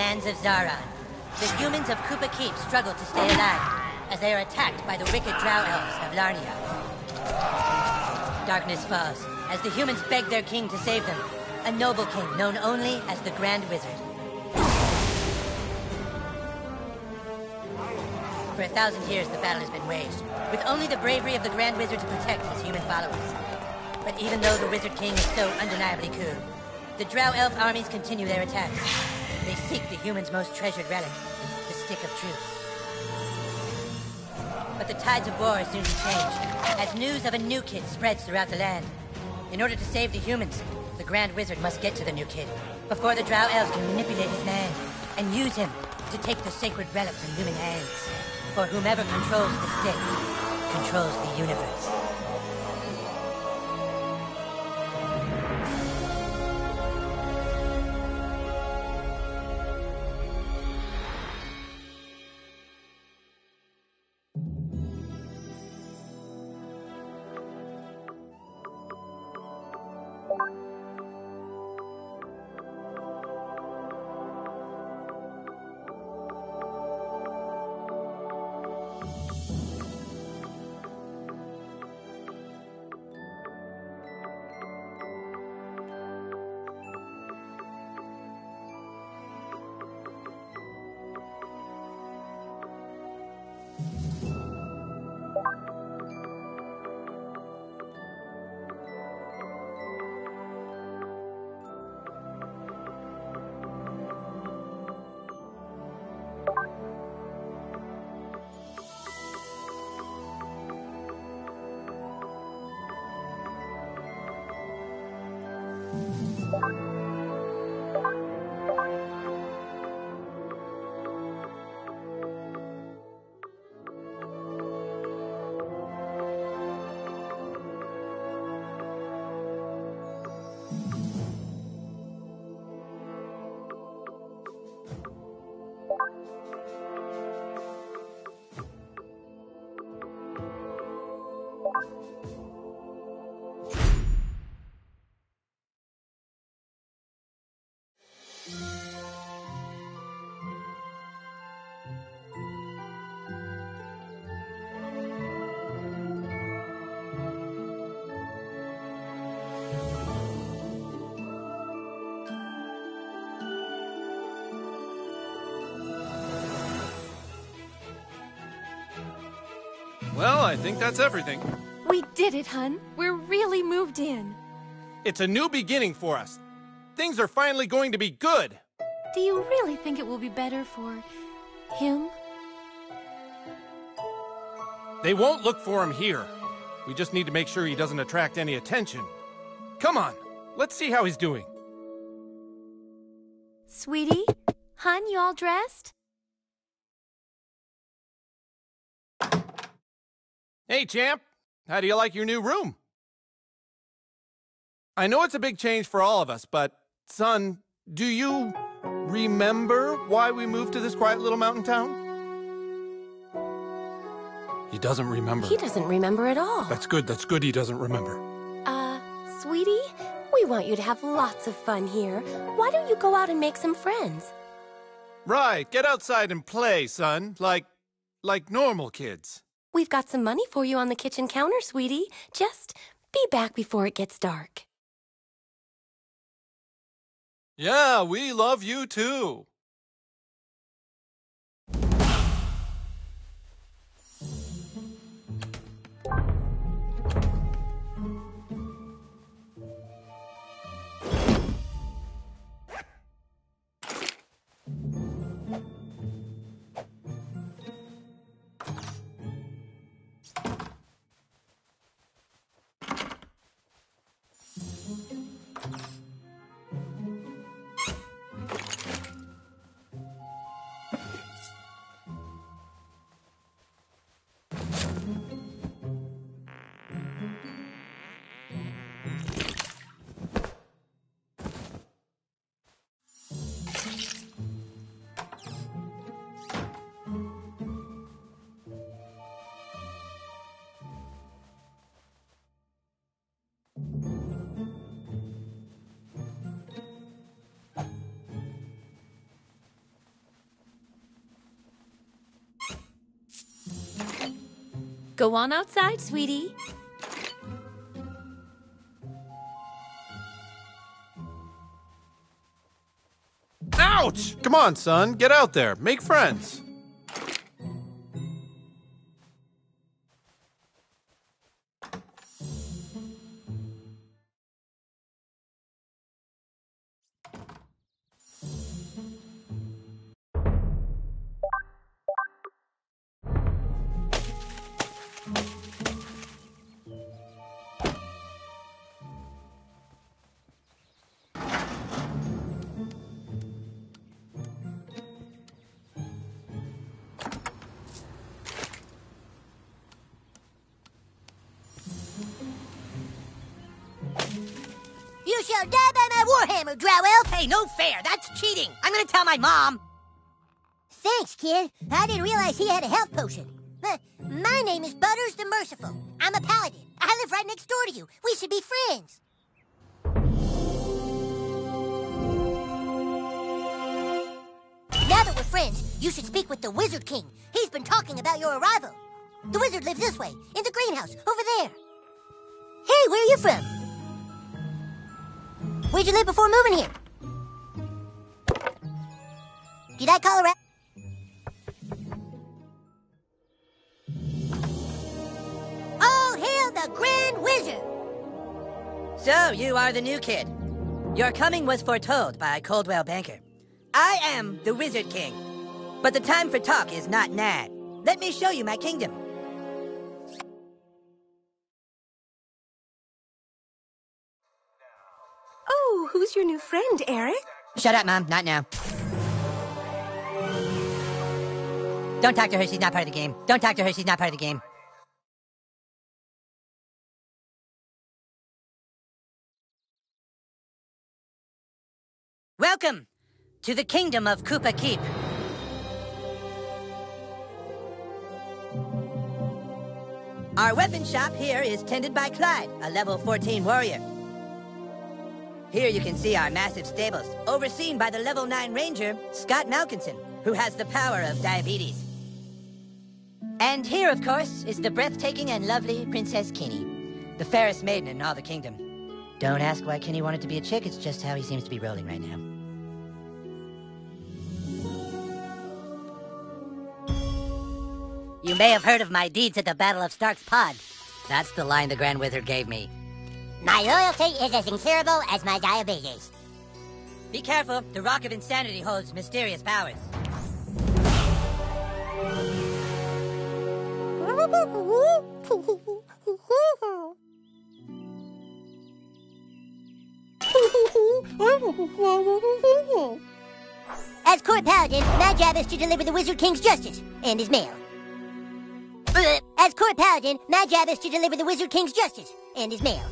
lands of Zaron. The humans of Kupa Keep struggle to stay alive as they are attacked by the wicked drow elves of Larnia. Darkness falls as the humans beg their king to save them, a noble king known only as the Grand Wizard. For a thousand years, the battle has been waged, with only the bravery of the Grand Wizard to protect his human followers. But even though the Wizard King is so undeniably cool, the Drow Elf armies continue their attacks. They seek the humans' most treasured relic, the Stick of Truth. But the tides of war are soon to change, as news of a new kid spreads throughout the land. In order to save the humans, the Grand Wizard must get to the new kid, before the Drow Elves can manipulate his mind, and use him to take the sacred relic from human hands. For whomever controls the stick, controls the universe. I think that's everything. We did it, hun. We're really moved in. It's a new beginning for us. Things are finally going to be good. Do you really think it will be better for him? They won't look for him here. We just need to make sure he doesn't attract any attention. Come on, let's see how he's doing. Sweetie? Hun, you all dressed? Hey, champ. How do you like your new room? I know it's a big change for all of us, but, son, do you remember why we moved to this quiet little mountain town? He doesn't remember. He doesn't remember at all. That's good, that's good he doesn't remember. Uh, sweetie, we want you to have lots of fun here. Why don't you go out and make some friends? Right, get outside and play, son. Like, like normal kids. We've got some money for you on the kitchen counter, sweetie. Just be back before it gets dark. Yeah, we love you too. Go on outside, sweetie. Ouch! Come on, son. Get out there. Make friends. My warhammer, Drow Hey, no fair! That's cheating! I'm gonna tell my mom! Thanks, kid. I didn't realize he had a health potion. My name is Butters the Merciful. I'm a paladin. I live right next door to you. We should be friends. Now that we're friends, you should speak with the Wizard King. He's been talking about your arrival. The wizard lives this way, in the greenhouse, over there. Hey, where are you from? Where'd you live before moving here? Did I call around? Oh, hail the Grand Wizard! So, you are the new kid. Your coming was foretold by Coldwell Banker. I am the Wizard King. But the time for talk is not now. Let me show you my kingdom. Who's your new friend, Eric? Shut up, Mom. Not now. Don't talk to her. She's not part of the game. Don't talk to her. She's not part of the game. Welcome to the kingdom of Kupa Keep. Our weapon shop here is tended by Clyde, a level 14 warrior. Here you can see our massive stables, overseen by the level 9 ranger, Scott Malkinson, who has the power of diabetes. And here, of course, is the breathtaking and lovely Princess Kenny, the fairest maiden in all the kingdom. Don't ask why Kenny wanted to be a chick, it's just how he seems to be rolling right now. You may have heard of my deeds at the Battle of Stark's Pond. That's the line the Grand Wizard gave me. My loyalty is as incurable as my diabetes. Be careful, the Rock of Insanity holds mysterious powers. As court paladin, my job is to deliver the Wizard King's justice and his mail. As court paladin, my job is to deliver the Wizard King's justice and his mail.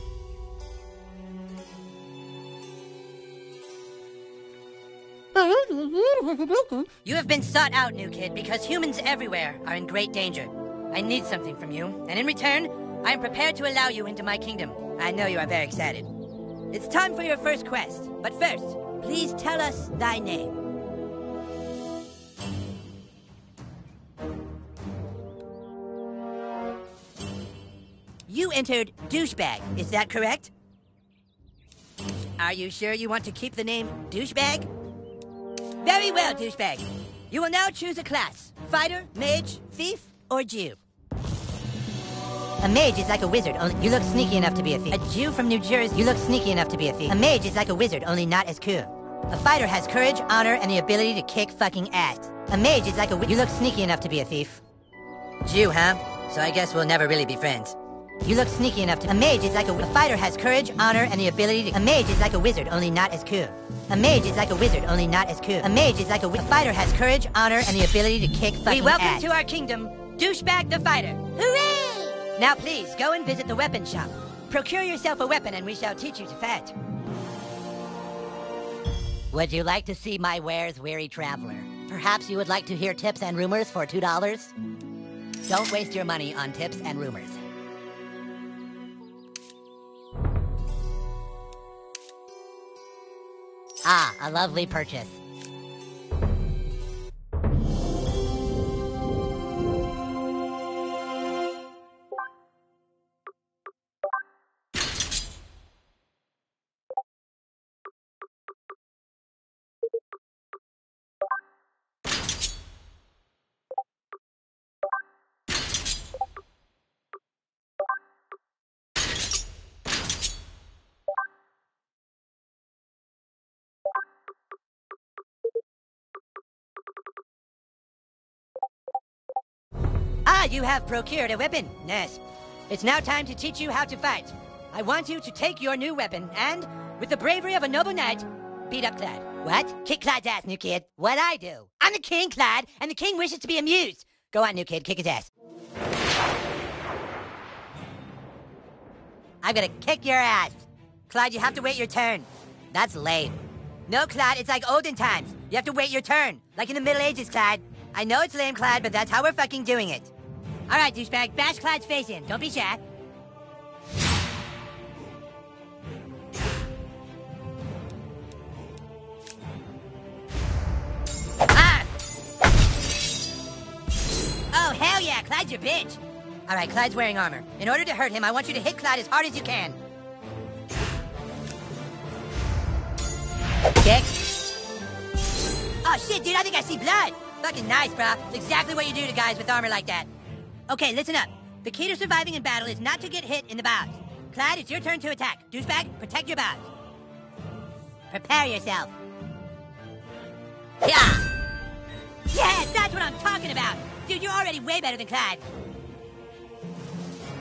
You have been sought out, new kid, because humans everywhere are in great danger. I need something from you, and in return, I am prepared to allow you into my kingdom. I know you are very excited. It's time for your first quest, but first, please tell us thy name. You entered douchebag, is that correct? Are you sure you want to keep the name douchebag? Very well, douchebag. You will now choose a class fighter, mage, thief, or Jew. A mage is like a wizard, only you look sneaky enough to be a thief. A Jew from New Jersey, you look sneaky enough to be a thief. A mage is like a wizard, only not as cool. A fighter has courage, honor, and the ability to kick fucking ass. A mage is like a you look sneaky enough to be a thief. Jew, huh? So I guess we'll never really be friends. You look sneaky enough to. A mage is like a. A fighter has courage, honor, and the ability to. A mage is like a wizard, only not as cool. A mage is like a wizard, only not as cool. A mage is like a. A fighter has courage, honor, and the ability to kick fucking We welcome ass. to our kingdom, douchebag the fighter. Hooray! Now please go and visit the weapon shop. Procure yourself a weapon, and we shall teach you to fight. Would you like to see my wares, weary traveler? Perhaps you would like to hear tips and rumors for two dollars. Don't waste your money on tips and rumors. Ah, a lovely purchase. Ah, you have procured a weapon. Yes. It's now time to teach you how to fight. I want you to take your new weapon and, with the bravery of a noble knight, beat up Clyde. What? Kick Clyde's ass, new kid. What I do? I'm the king, Clyde, and the king wishes to be amused. Go on, new kid, kick his ass. I'm gonna kick your ass. Clyde, you have to wait your turn. That's lame. No, Clyde, it's like olden times. You have to wait your turn. Like in the Middle Ages, Clyde. I know it's lame, Clyde, but that's how we're fucking doing it. All right, douchebag, bash Clyde's face in. Don't be shy. Ah! Oh, hell yeah, Clyde's your bitch. All right, Clyde's wearing armor. In order to hurt him, I want you to hit Clyde as hard as you can. Kick. Oh shit, dude, I think I see blood. Fucking nice, bro. It's exactly what you do to guys with armor like that. Okay, listen up. The key to surviving in battle is not to get hit in the bows. Clyde, it's your turn to attack. Douchebag, protect your bows. Prepare yourself. Yeah! Yeah, that's what I'm talking about! Dude, you're already way better than Clyde.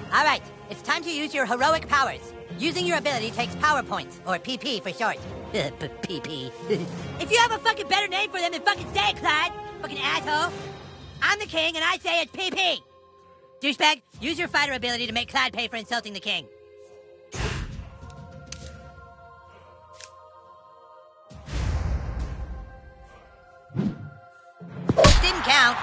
Alright, it's time to use your heroic powers. Using your ability takes power points, or PP for short. PP. if you have a fucking better name for them, then fucking say it, Clyde! Fucking asshole! I'm the king, and I say it's PP! Douchebag, use your fighter ability to make Clyde pay for insulting the king. Didn't count.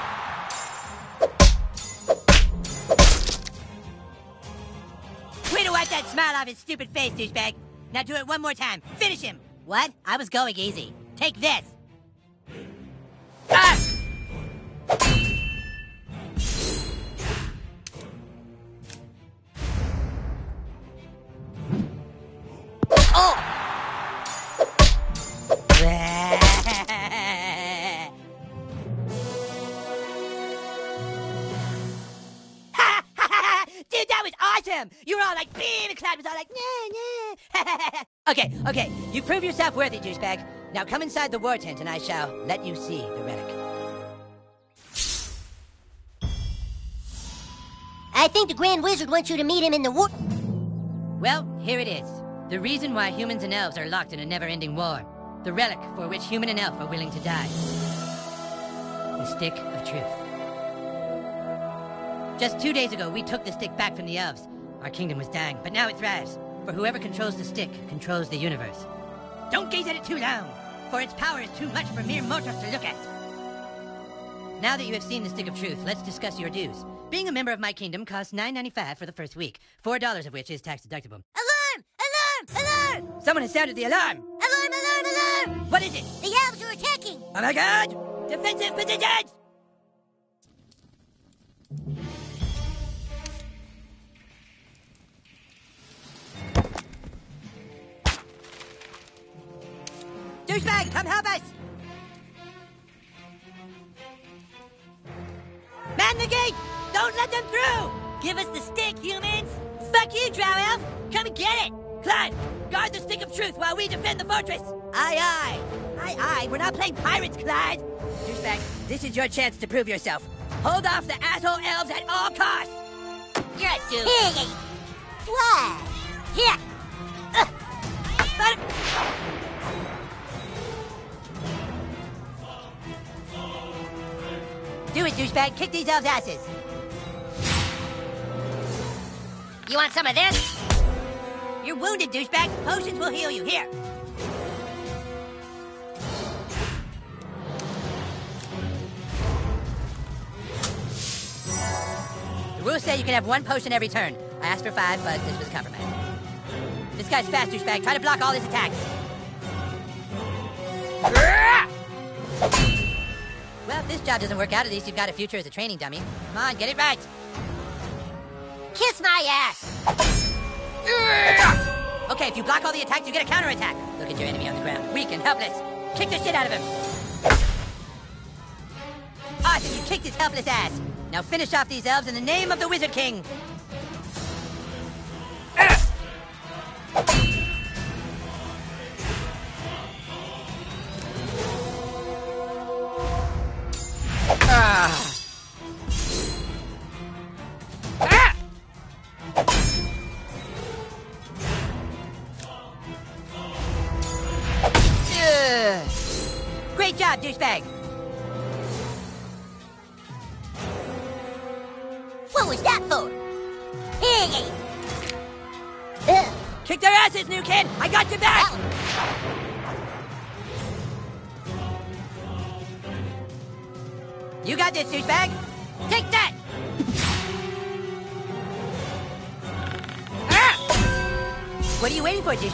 Way to wipe that smile off his stupid face, douchebag. Now do it one more time. Finish him. What? I was going easy. Take this. Ah! okay, okay, you prove yourself worthy, douchebag. Now come inside the war tent and I shall let you see the relic. I think the Grand Wizard wants you to meet him in the war. Well, here it is. The reason why humans and elves are locked in a never ending war. The relic for which human and elf are willing to die. The Stick of Truth. Just two days ago, we took the stick back from the elves. Our kingdom was dying, but now it thrives. For whoever controls the stick controls the universe. Don't gaze at it too long, for its power is too much for mere mortals to look at. Now that you have seen the Stick of Truth, let's discuss your dues. Being a member of my kingdom costs $9.95 for the first week, $4 of which is tax deductible. Alarm! Alarm! Alarm! Someone has sounded the alarm! Alarm! Alarm! Alarm! What is it? The elves are attacking! Oh my god! Defensive positions! Douchebag, come help us! Man the gate! Don't let them through! Give us the stick, humans! Fuck you, Drow Elf! Come and get it! Clyde, guard the stick of truth while we defend the fortress! Aye, aye! Aye, aye, we're not playing pirates, Clyde! Douchebag, this is your chance to prove yourself. Hold off the asshole elves at all costs! You're a dude! Hey! What? Here! But... Do it, douchebag. Kick these elves' asses. You want some of this? You're wounded, douchebag. Potions will heal you. Here. The rules say you can have one potion every turn. I asked for five, but this was compromised. This guy's fast, douchebag. Try to block all his attacks. Well, if this job doesn't work out, at least you've got a future as a training dummy. Come on, get it right. Kiss my ass! Okay, if you block all the attacks, you get a counterattack. Look at your enemy on the ground, weak and helpless. Kick the shit out of him. Awesome, you kicked his helpless ass. Now finish off these elves in the name of the Wizard King.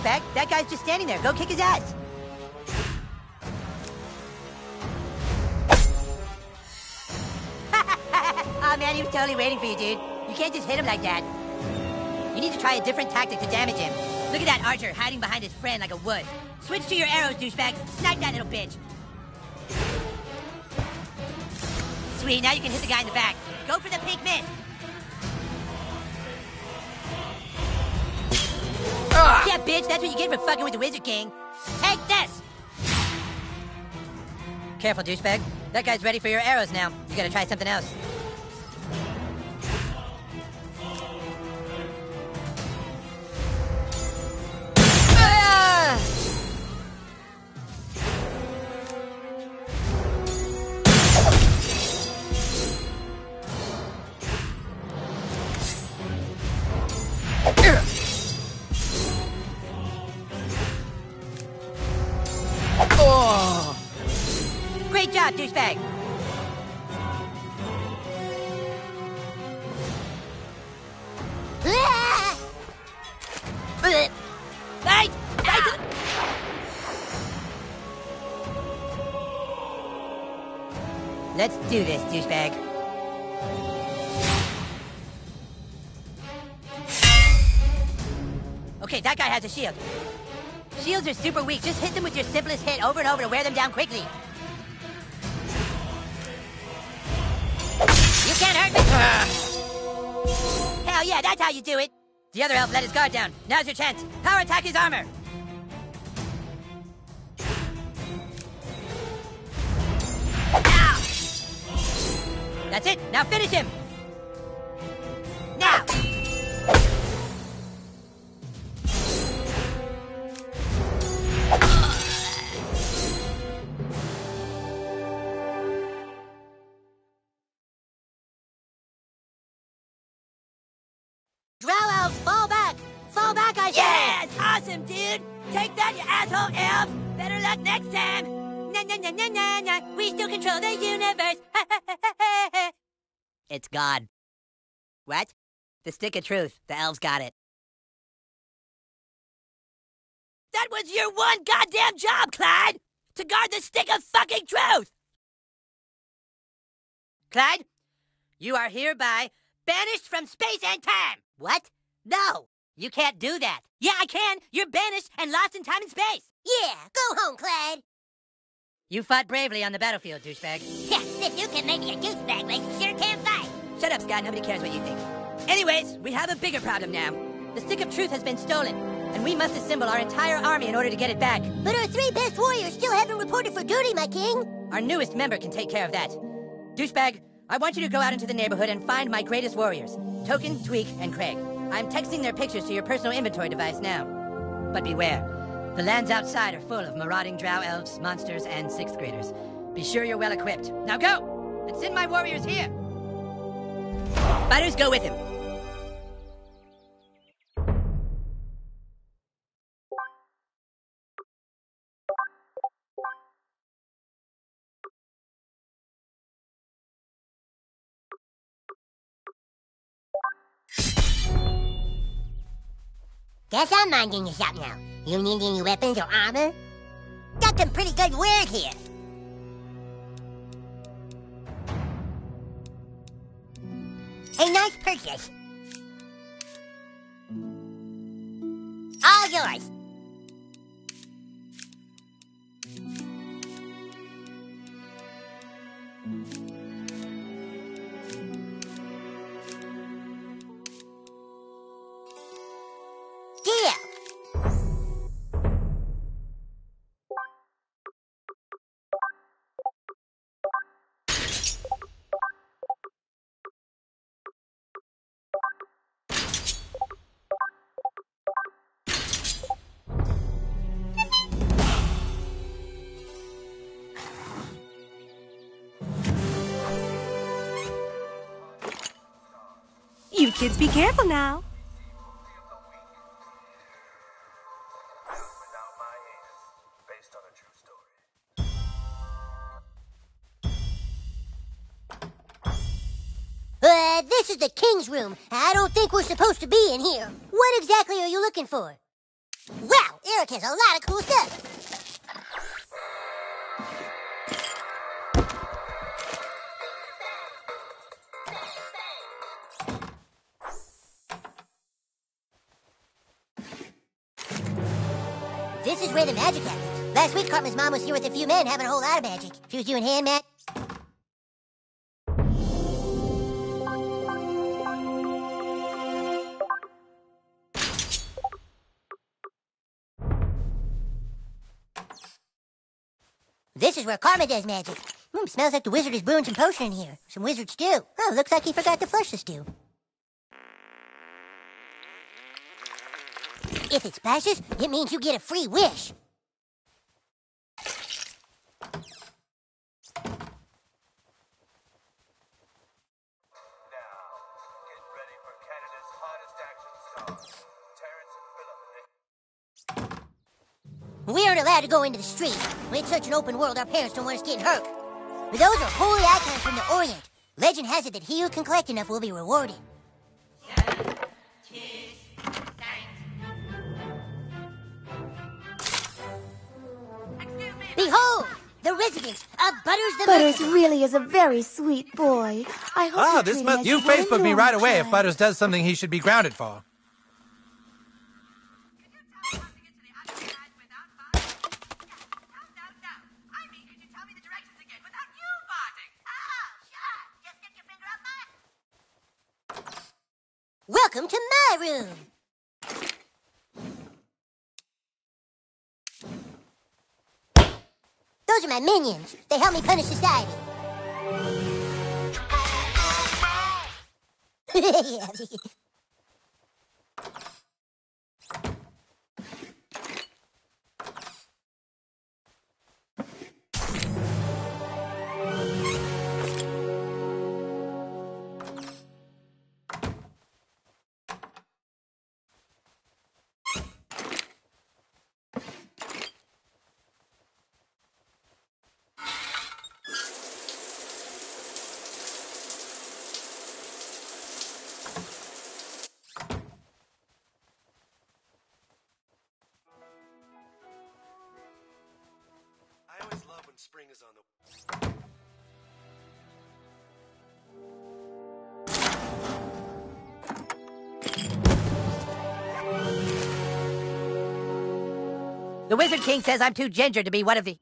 Douchebag? That guy's just standing there. Go kick his ass. oh man, he was totally waiting for you, dude. You can't just hit him like that. You need to try a different tactic to damage him. Look at that archer hiding behind his friend like a wood. Switch to your arrows, douchebag. Snipe that little bitch. Sweet, now you can hit the guy in the back. Go for the pink mist. Yeah, bitch, that's what you get for fucking with the Wizard King. Take this! Careful, douchebag. That guy's ready for your arrows now. You gotta try something else. To wear them down quickly. You can't hurt me! Hell yeah, that's how you do it! The other elf let his guard down. Now's your chance. Power attack his armor! Ow! That's it! Now finish him! Elf! Better luck next time! Na na na na na na! We still control the universe! it's God. What? The stick of truth. The elves got it. That was your one goddamn job, Clyde! To guard the stick of fucking truth! Clyde, you are hereby banished from space and time! What? No! You can't do that. Yeah, I can! You're banished and lost in time and space! Yeah, go home, Clyde! You fought bravely on the battlefield, douchebag. Yeah, if you can make me a douchebag, like you sure can fight! Shut up, Scott. Nobody cares what you think. Anyways, we have a bigger problem now. The Stick of Truth has been stolen, and we must assemble our entire army in order to get it back. But our three best warriors still haven't reported for duty, my king! Our newest member can take care of that. Douchebag, I want you to go out into the neighborhood and find my greatest warriors Token, Tweek, and Craig. I'm texting their pictures to your personal inventory device now. But beware. The lands outside are full of marauding drow elves, monsters, and sixth graders. Be sure you're well equipped. Now go! And send my warriors here! Fighters, go with him. Guess I'm minding the shop now. You need any weapons or armor? Got some pretty good wares here. A nice purchase. All yours. Kids, be careful now. Uh, this is the king's room. I don't think we're supposed to be in here. What exactly are you looking for? Wow, Eric has a lot of cool stuff. The magic happens. Last week, Cartman's mom was here with a few men having a whole lot of magic. She was doing hand magic. This is where Karma does magic. Hmm, smells like the wizard is brewing some potion in here. Some wizard stew. Oh, looks like he forgot to flush the stew. If it splashes, it means you get a free wish. We aren't allowed to go into the street. It's such an open world, our parents don't want us getting hurt. But those are holy icons from the Orient. Legend has it that he who can collect enough will be rewarded. The residence of Butters the Butters Merciful. really is a very sweet boy. I hope Ah, you this treat him must. as You you would a Facebook me normal right away if. Butters does something he should be grounded for. Welcome to my room. Those are my minions. They help me punish society. I The Wizard King says I'm too ginger to be one of the.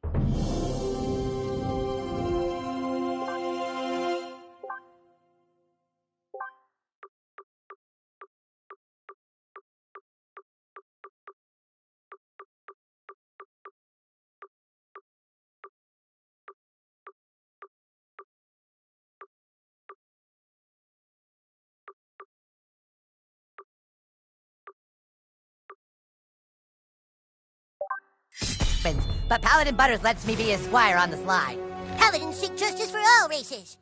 But Paladin Butters lets me be his squire on the sly. Paladins seek justice for all races.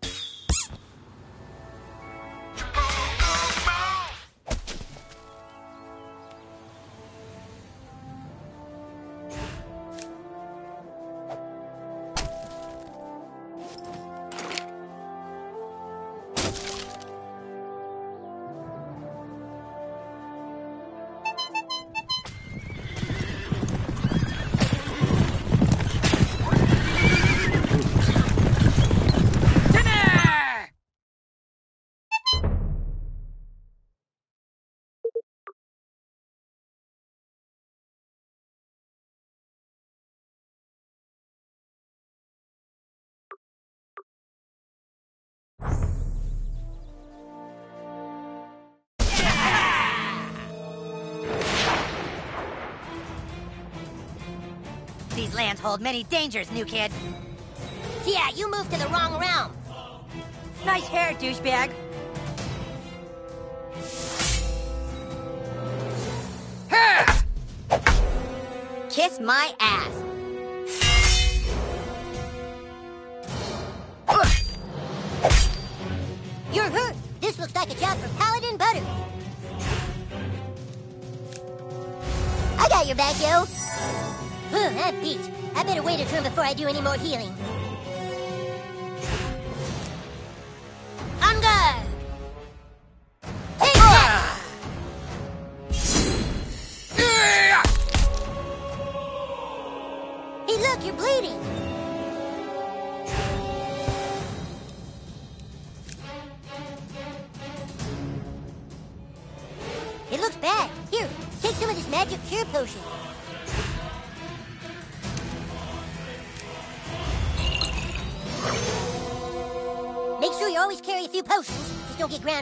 Lands hold many dangers, new kid. Yeah, you moved to the wrong realm. Nice hair, douchebag. Kiss my ass. You're hurt. This looks like a job for Paladin Butter. I got your back, yo. Huh, I'm beat. I better wait a turn before I do any more healing.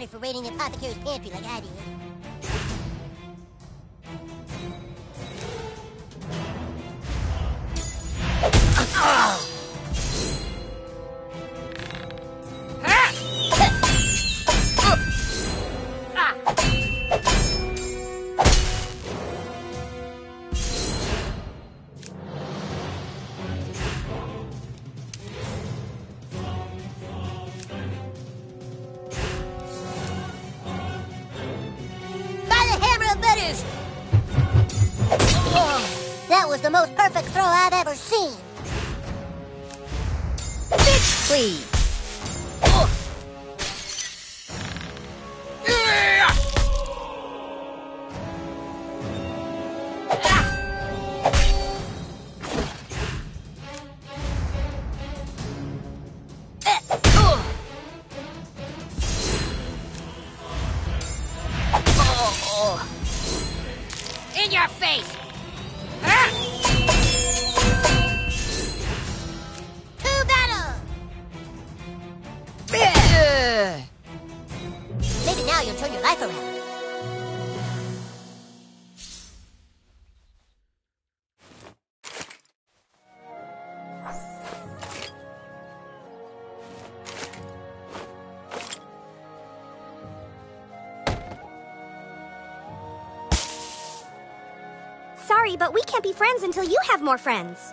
For raiding the apothecary's pantry like I did. Butters! Oh, that was the most perfect throw I've ever seen. Bitch, please. Can't be friends until you have more friends.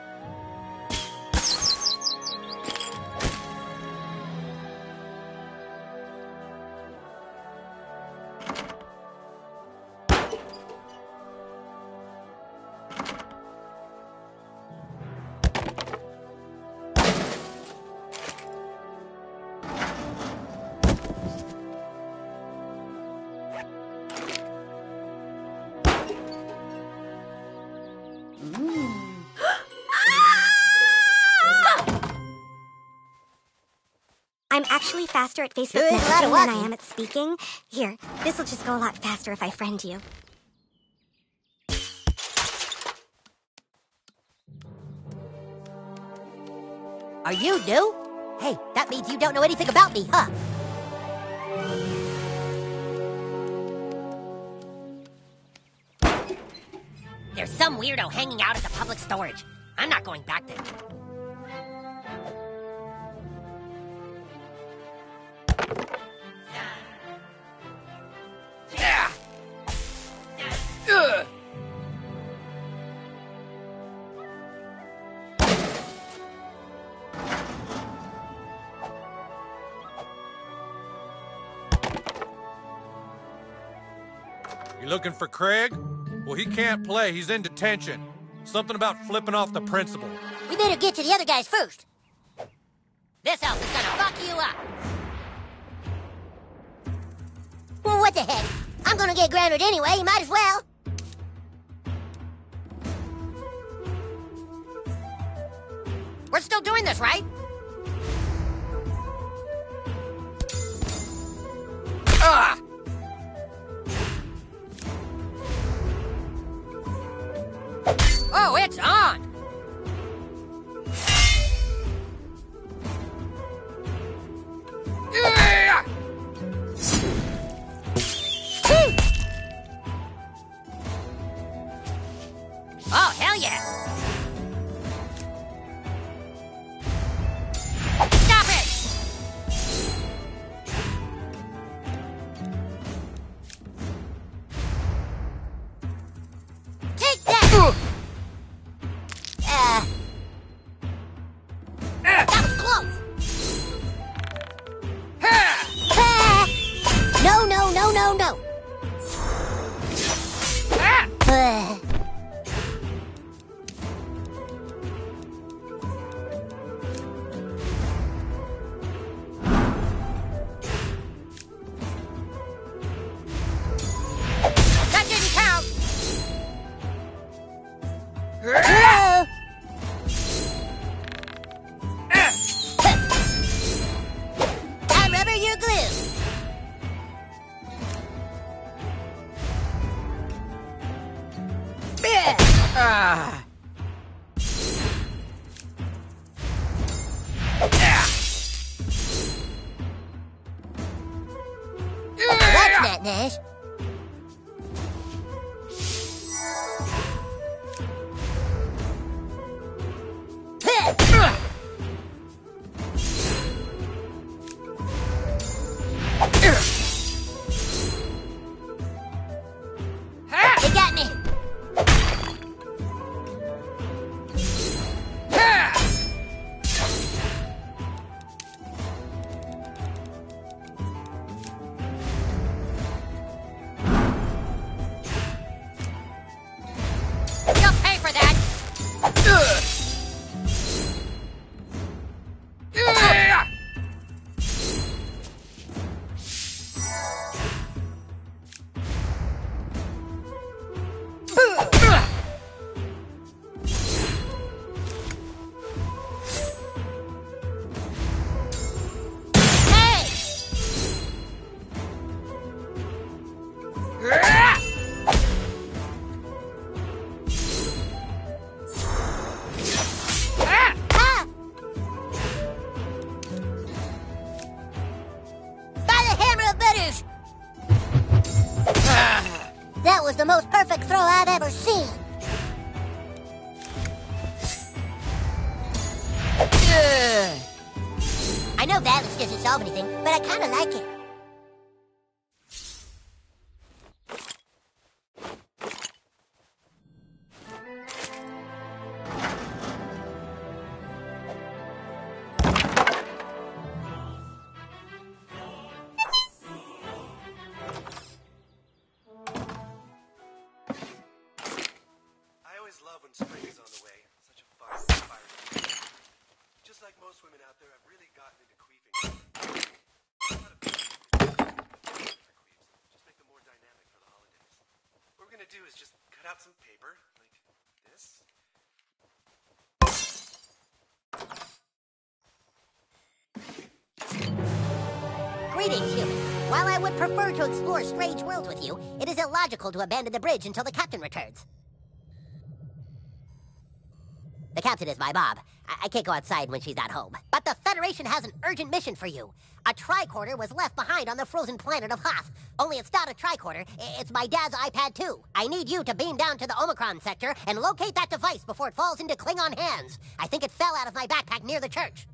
I'm actually faster at Facebook Doing a lot of messaging than I am at speaking. Here, this will just go a lot faster if I friend you. Are you new? Hey, that means you don't know anything about me, huh? There's some weirdo hanging out at the public storage. I'm not going back there. Looking for Craig? Well, he can't play. He's in detention. Something about flipping off the principal. We better get to the other guys first. This elf is gonna fuck you up. Well, what the heck? I'm gonna get grounded anyway, You might as well. We're still doing this, right? While I would prefer to explore strange worlds with you, it is illogical to abandon the bridge until the captain returns. The captain is my Bob. I, I can't go outside when she's not home. But the Federation has an urgent mission for you. A tricorder was left behind on the frozen planet of Hoth. Only it's not a tricorder, it's my dad's iPad 2. I need you to beam down to the Omicron sector and locate that device before it falls into Klingon hands. I think it fell out of my backpack near the church.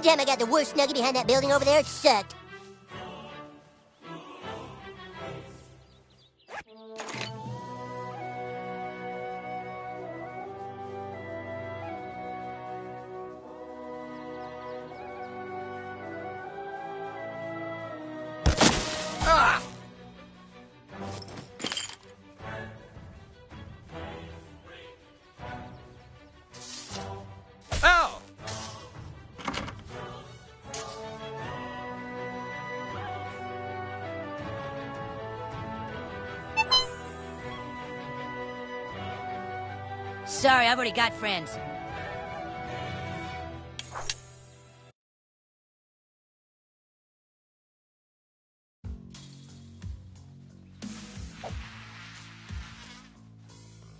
One time I got the worst nugget behind that building over there. It sucked. I've already got friends.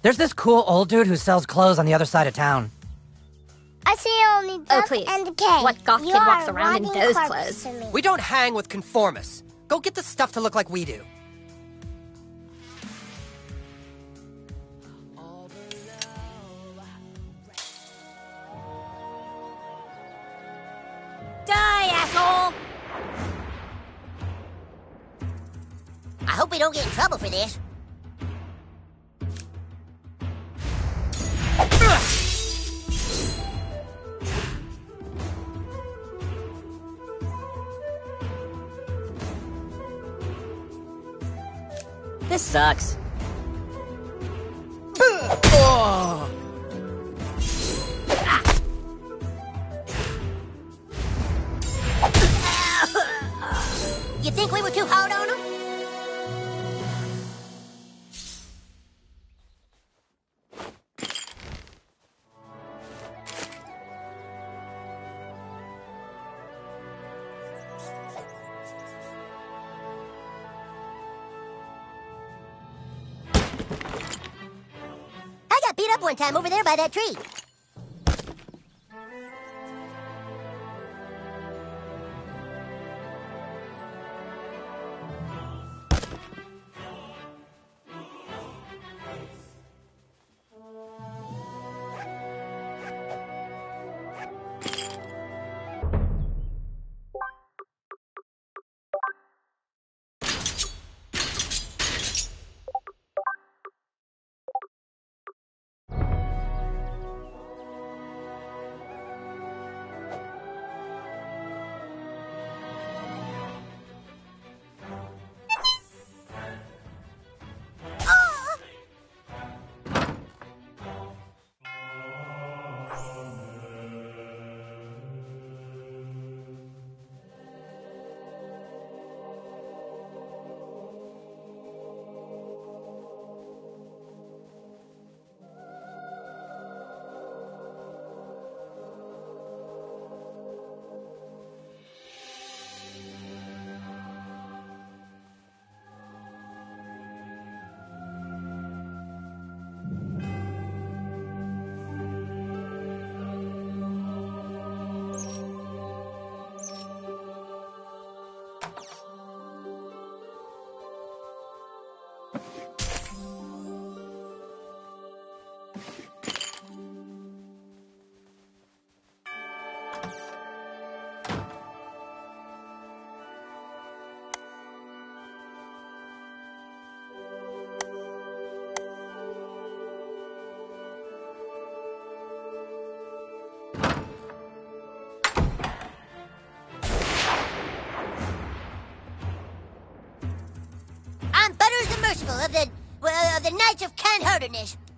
There's this cool old dude who sells clothes on the other side of town. I see only Oh, please. and Kay. What goth You kid walks around in those clothes? We don't hang with conformists. Go get the stuff to look like we do. Get in by that tree. Well, of the Knights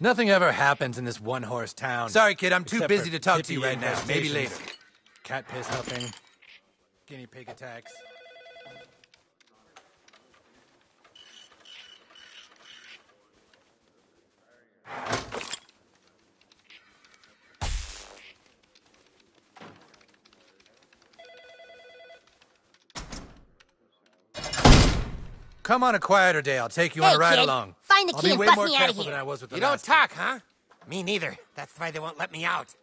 Nothing ever happens in this one-horse town. Sorry, kid, I'm too busy to talk to you right now. Maybe later. Cat piss huffing, guinea pig attacks. Come on a quieter day. I'll take you Hey, on a ride kid, along. Find the I'll key and bust me outta careful here. than I was with the You don't talk, huh? Me neither. That's why they won't let me out.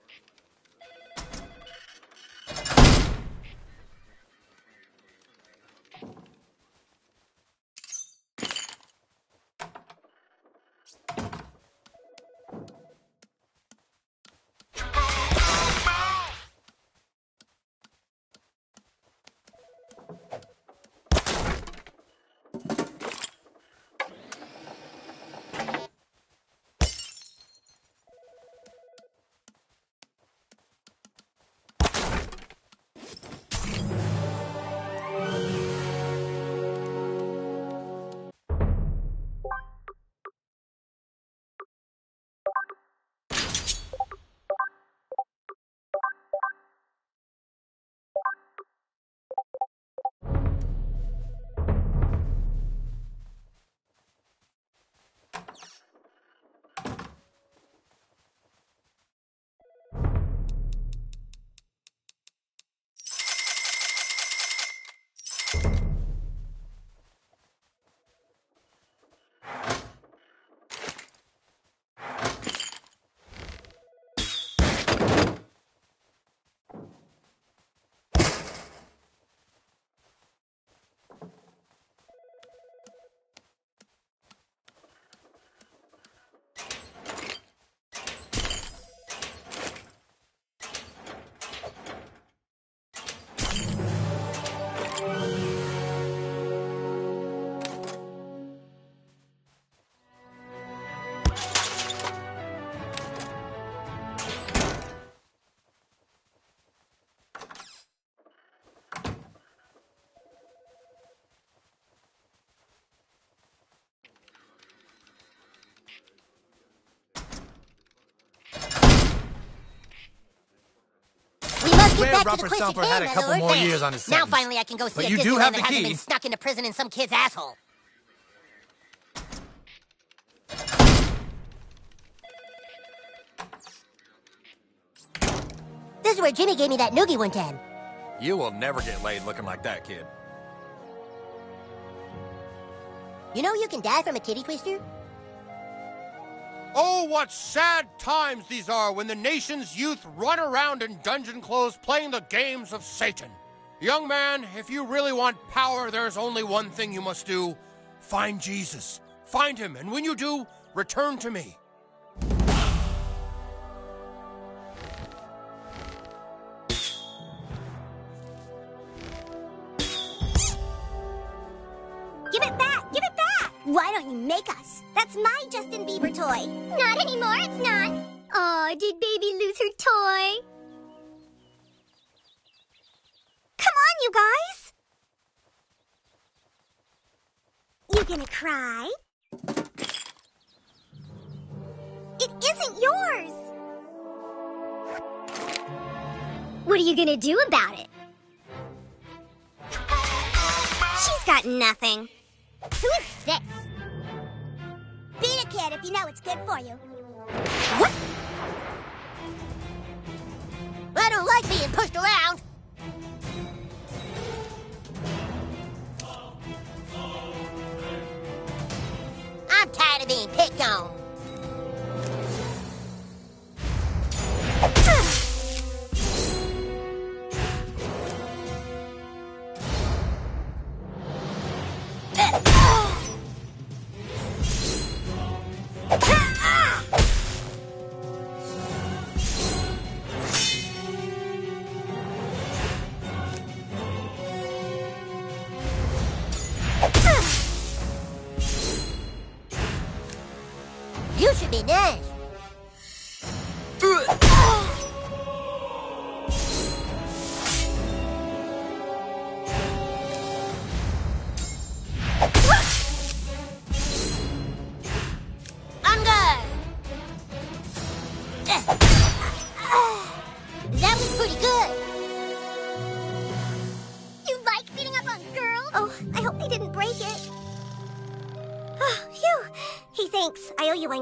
Swear back to the Stomper had a couple lord. more years on his Now finally I can go see But a you do Disneyland have the that hasn't key. been stuck in a prison in some kid's asshole. This is where Jimmy gave me that noogie one time. You will never get laid looking like that, kid. You know you can die from a titty twister? Oh, what sad times these are when the nation's youth run around in dungeon clothes playing the games of Satan. Young man, if you really want power, there's only one thing you must do find Jesus. Find him, and when you do, return to me. You make us? That's my Justin Bieber toy. Not anymore, it's not. Aw, did baby lose her toy? Come on, you guys! You gonna cry? It isn't yours! What are you gonna do about it? She's got nothing. Who is this? If you know it's good for you. What? I don't like being pushed around. I'm tired of being picked on.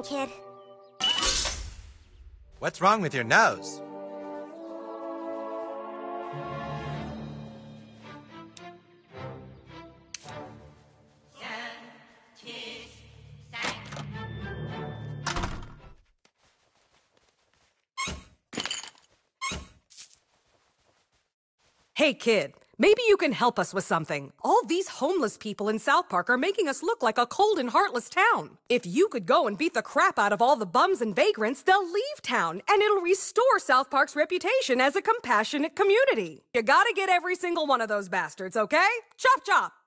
I owe you one, kid. What's wrong with your nose? Hey, kid, maybe you can help us with something. All these homeless people in South Park are making us look like a cold and heartless town. If you could go and beat the crap out of all the bums and vagrants, they'll leave town, and it'll restore South Park's reputation as a compassionate community. You gotta get every single one of those bastards, okay? Chop chop!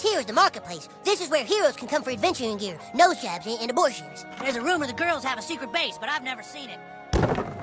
This here is the marketplace. This is where heroes can come for adventuring gear, nose jabs, and, and abortions. There's a rumor the girls have a secret base, but I've never seen it.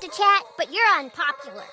Love to chat, but you're unpopular.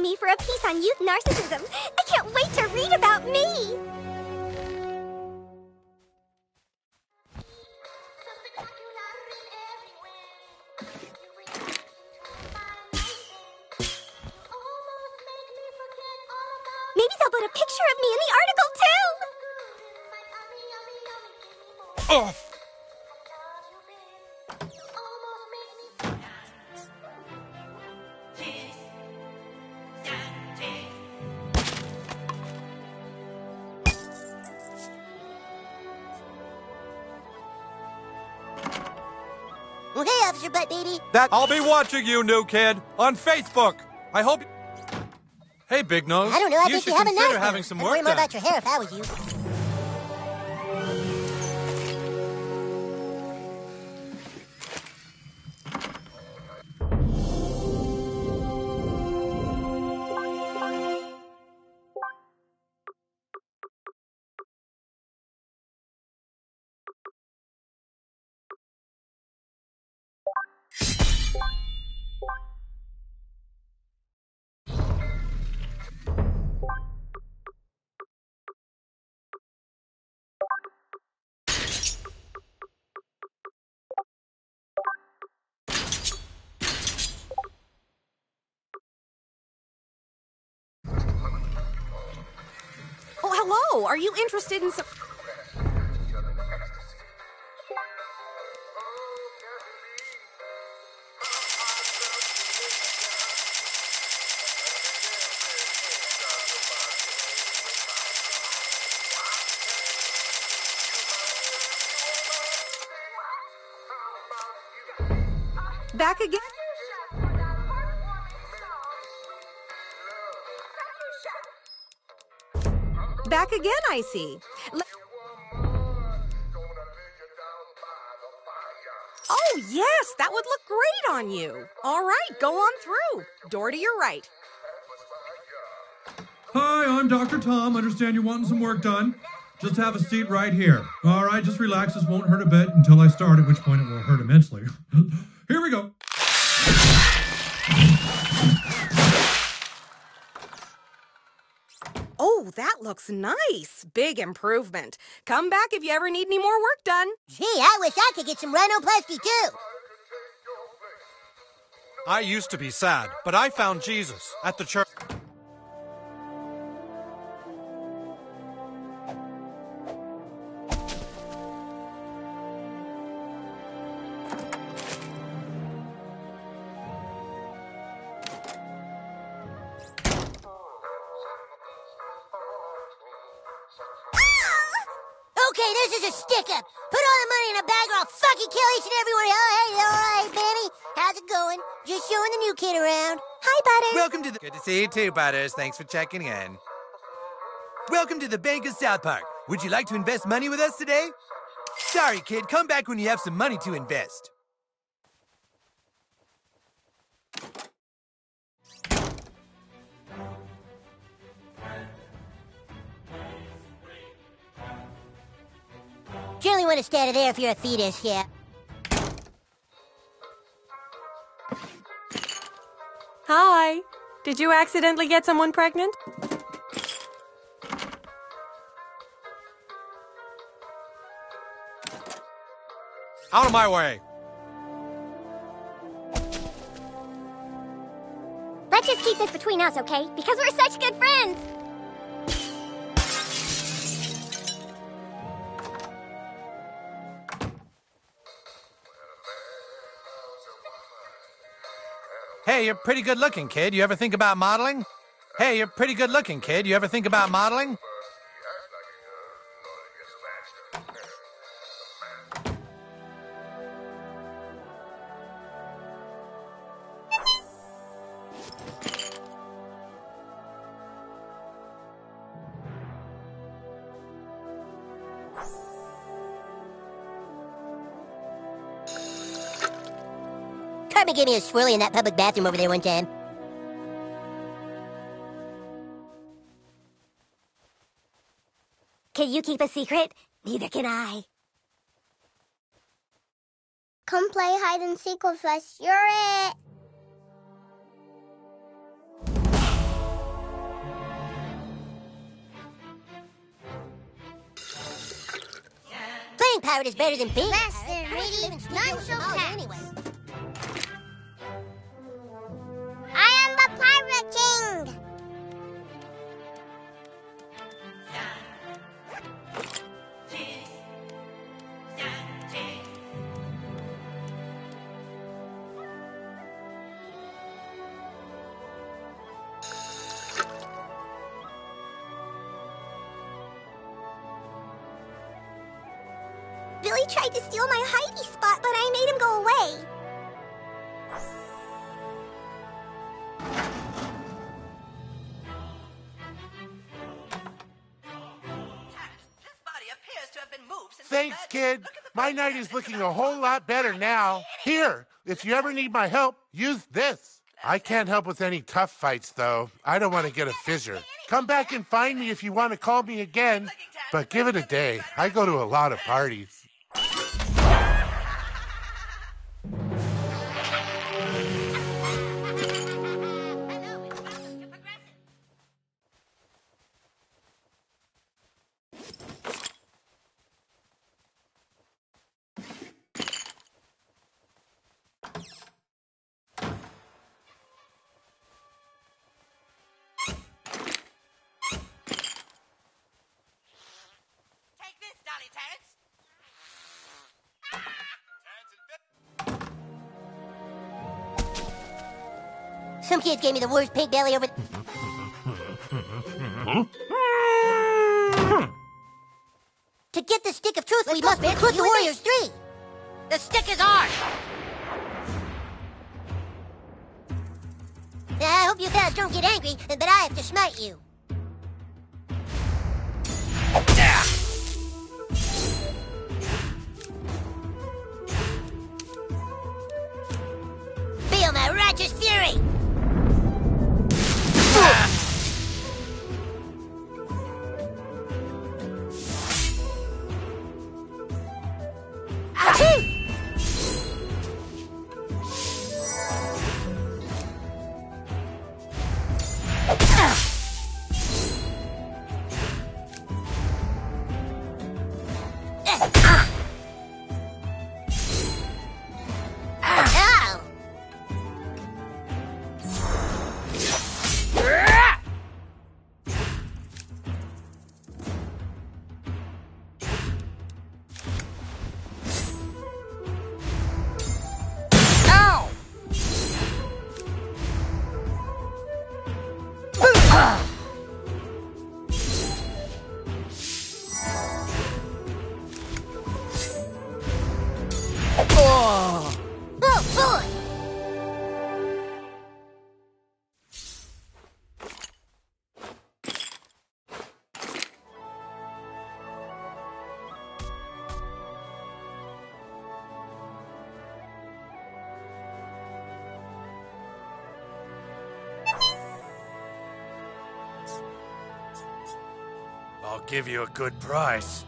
Me for a piece on youth narcissism. I can't wait to read about me. That I'll be watching you, new kid, on Facebook. I hope. Hey, Big Nose. I don't know. I you think should you have a consider nice having nose. some I'd work worry more done. about your hair if I was you. Are you interested in some. Back again? Again, I see. Oh, yes, that would look great on you. All right, go on through. Door to your right. Hi, I'm Dr. Tom. Understand you're wanting some work done. Just have a seat right here. All right, just relax. This won't hurt a bit until I start, at which point it will hurt immensely. here we go. Oh, that looks nice. Big improvement. Come back if you ever need any more work done. Gee, I wish I could get some rhinoplasty too. I used to be sad, but I found Jesus at the church. See you too, Butters. Thanks for checking in. Welcome to the Bank of South Park. Would you like to invest money with us today? Sorry, kid. Come back when you have some money to invest. Generally want to stay out there if you're a fetus, yeah. Hi. Did you accidentally get someone pregnant? Out of my way. Let's just keep this between us, okay? Because we're such good friends. Hey, you're pretty good looking, kid. You ever think about modeling? Hey, you're pretty good looking, kid. You ever think about modeling? Gave me a swirly in that public bathroom over there one time. Can you keep a secret? Neither can I. Come play hide and seek with us. You're it. Playing pirate is better than being Less than pirate. I used to live in reading, studios none in so anyway. The My night is looking a whole lot better now. Here, if you ever need my help, use this. I can't help with any tough fights, though. I don't want to get a fissure. Come back and find me if you want to call me again. But give it a day. I go to a lot of parties. Kids gave me the worst pink belly over. to get the stick of truth, we must recruit the Warriors Three. The stick is ours! I hope you guys don't get angry, but I have to smite you. Give you a good price.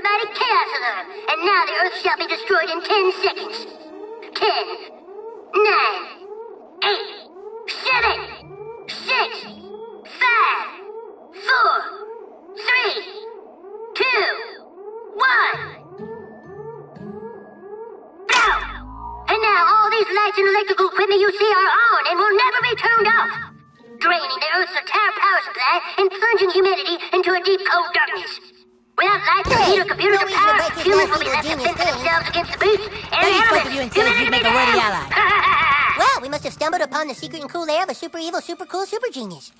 Tripped chaos alarm, and now the Earth shall be destroyed in ten seconds. Ten, secret and cool lair of a super evil, super cool, super genius.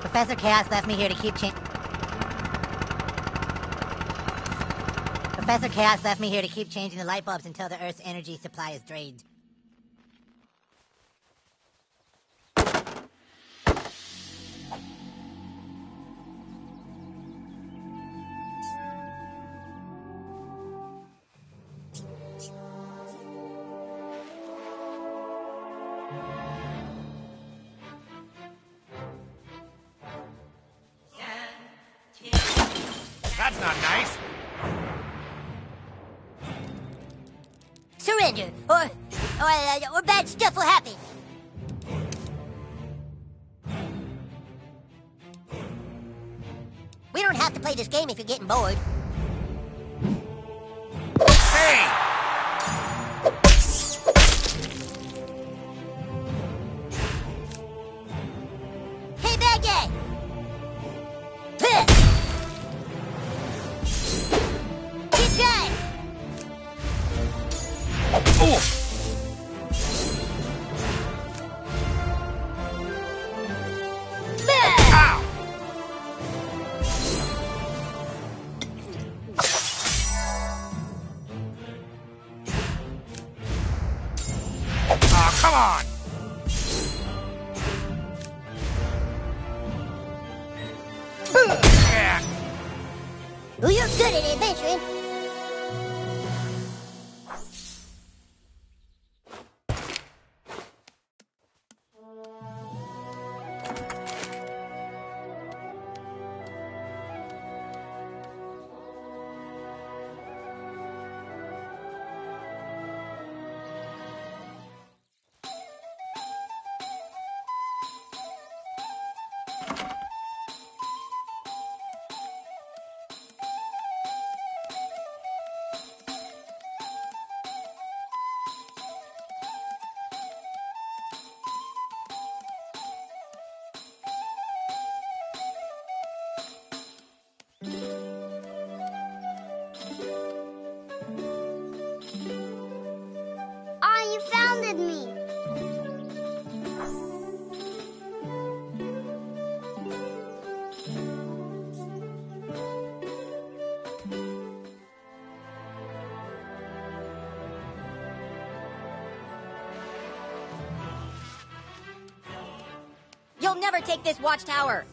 Professor Chaos left me here to keep cha- Professor Chaos left me here to keep changing the light bulbs until the Earth's energy supply is drained. Surrender, or, or, uh, or bad stuff will happen. We don't have to play this game if you're getting bored. Hey! They'll never take this watchtower.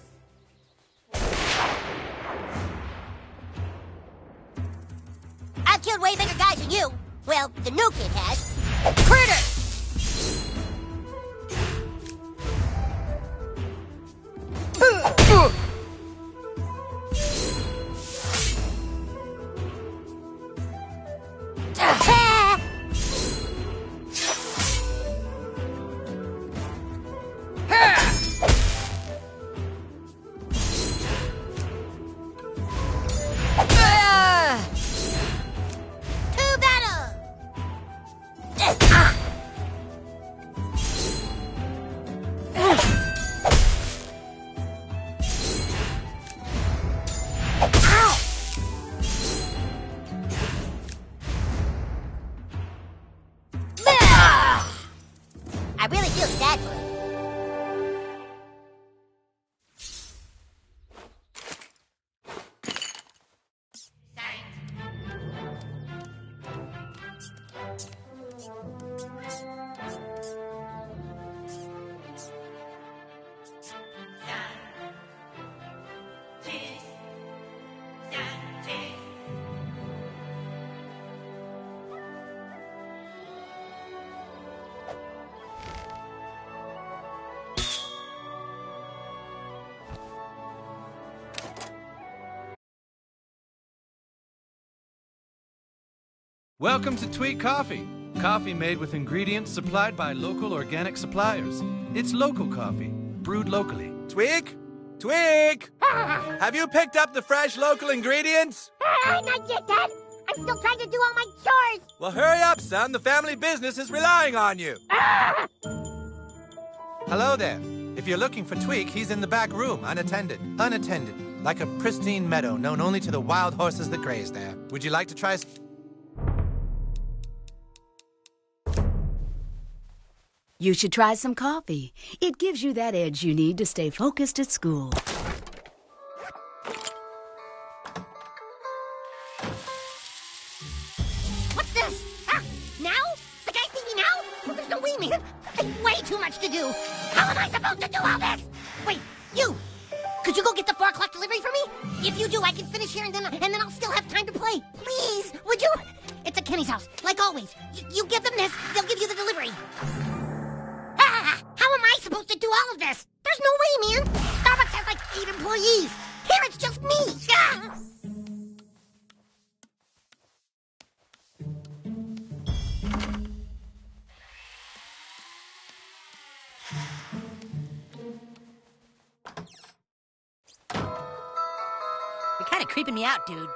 Welcome to Tweek Coffee. Coffee made with ingredients supplied by local organic suppliers. It's local coffee, brewed locally. Tweek? Tweek! Have you picked up the fresh local ingredients? Ah, not yet, Dad. I'm still trying to do all my chores. Well, hurry up, son. The family business is relying on you. Hello there. If you're looking for Tweek, he's in the back room, unattended. Unattended. Like a pristine meadow known only to the wild horses that graze there. Would you like to try? You should try some coffee. It gives you that edge you need to stay focused at school. What's this? Ah, now? The guy's thinking now? There's no way, man. There's way too much to do. How am I supposed to do all this? Wait, you! Could you go get the four o'clock delivery for me? If you do, I can finish here and then and then I'll still have time to play. Please, would you? It's at Kenny's house, like always. Y- you give them this, they'll give you the delivery. How am I supposed to do all of this? There's no way, man. Starbucks has like eight employees. Here it's just me. Ah! You're kind of creeping me out, dude.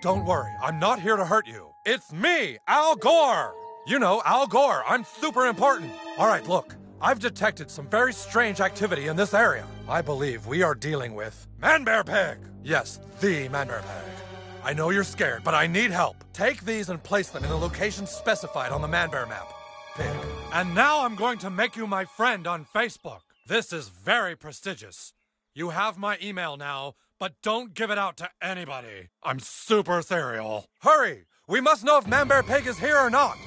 Don't worry, I'm not here to hurt you. It's me, Al Gore. You know, Al Gore. I'm super important. All right, look. I've detected some very strange activity in this area. I believe we are dealing with Man Bear Pig. Yes, the Man Bear Pig. I know you're scared, but I need help. Take these and place them in the location specified on the Man Bear map. Pig. And now I'm going to make you my friend on Facebook. This is very prestigious. You have my email now, but don't give it out to anybody. I'm super serial. Hurry! We must know if Man Bear Pig is here or not.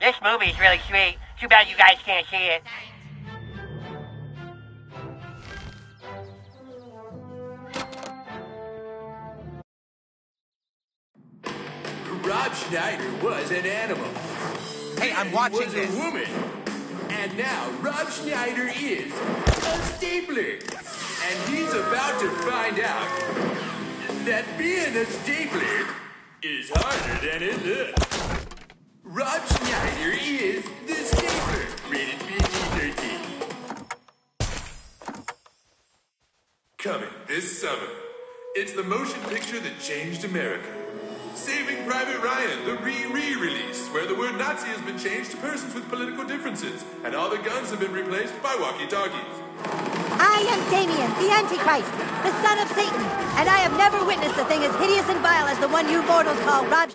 This movie's really sweet. Too bad you guys can't see it. Rob Schneider was an animal. Hey, I'm watching was this. a woman. And now Rob Schneider is a stapler. And he's about to find out that being a stapler is harder than it looks. Rob Schneider is the stapler. Rated PG-13. Coming this summer. It's the motion picture that changed America. Saving Private Ryan, the re-re-release, where the word Nazi has been changed to persons with political differences, and all the guns have been replaced by walkie-talkies. I am Damien, the Antichrist, the son of Satan, and I have never witnessed a thing as hideous and vile as the one you mortals call Rob.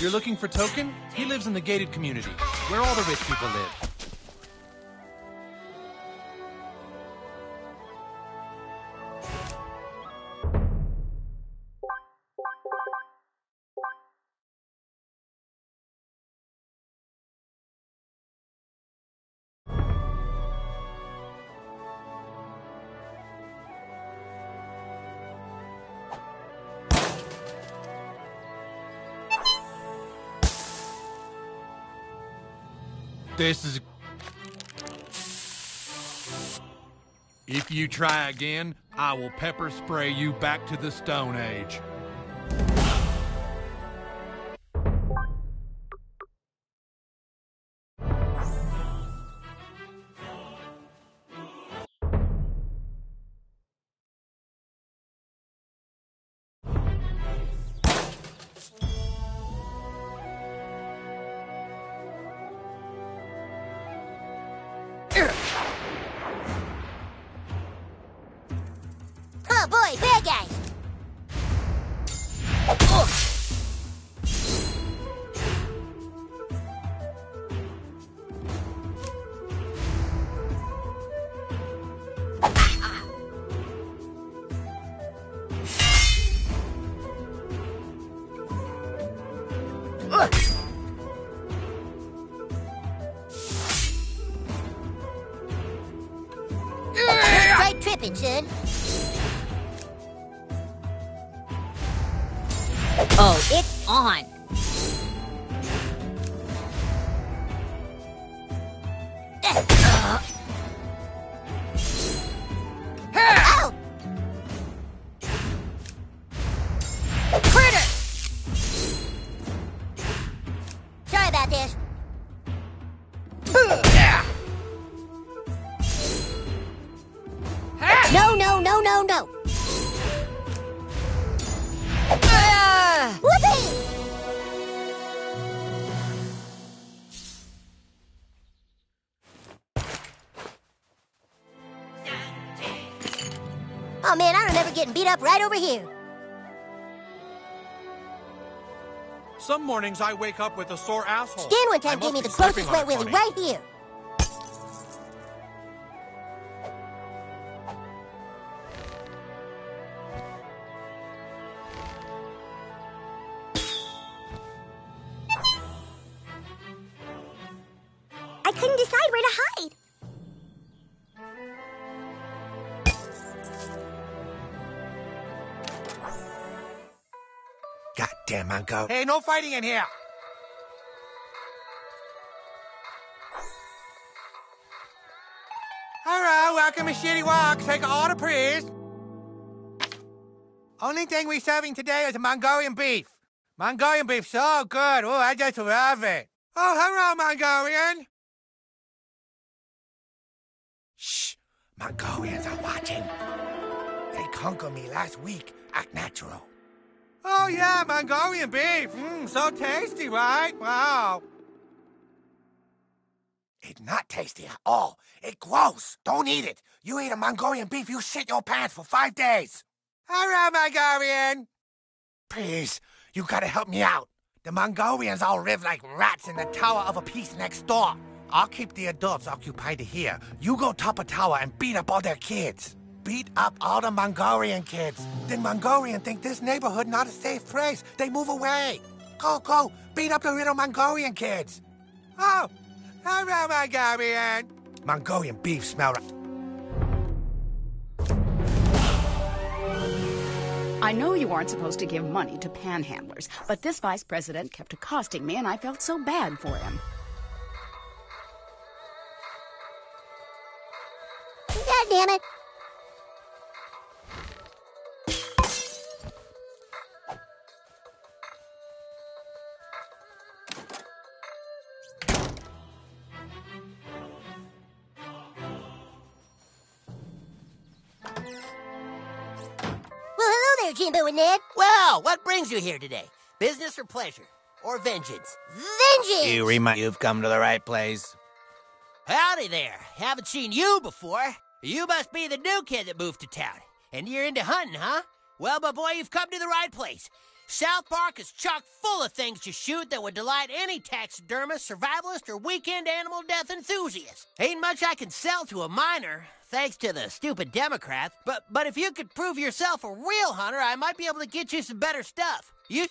You're looking for Token? He lives in the gated community, where all the rich people live. This is. If you try again, I will pepper spray you back to the Stone Age. Getting beat up right over here. Some mornings I wake up with a sore asshole. Stan one time gave me the closest wet willy right here. Hey, no fighting in here. All right, welcome to Shitty Wok. Take order, please. Only thing we're serving today is Mongolian beef. Mongolian beef, so good. Oh, I just love it. Oh, hello, Mongolian. Shh. Mongolians are watching. They conquered me last week. Act natural. Oh, yeah, Mongolian beef. Mmm, so tasty, right? Wow. It's not tasty at all. It's gross. Don't eat it. You eat a Mongolian beef, you shit your pants for five days. All right, Mongolian. Please, you gotta help me out. The Mongolians all live like rats in the tower of a Peace next door. I'll keep the adults occupied here. You go top a tower and beat up all their kids. Beat up all the Mongolian kids. Then Mongolian think this neighborhood not a safe place. They move away. Go, go, beat up the little Mongolian kids. Oh, all right, Mongolian. Mongolian beef smell. ri- I know you aren't supposed to give money to panhandlers, but this vice president kept accosting me and I felt so bad for him. God damn it. Hello there, Jimbo and Ned. Well, what brings you here today? Business or pleasure? Or vengeance? Vengeance! You remind you've come to the right place. Howdy there. Haven't seen you before. You must be the new kid that moved to town. And you're into hunting, huh? Well, my boy, you've come to the right place. South Park is chock full of things to shoot that would delight any taxidermist, survivalist, or weekend animal death enthusiast. Ain't much I can sell to a minor, thanks to the stupid Democrats, but, but if you could prove yourself a real hunter, I might be able to get you some better stuff. You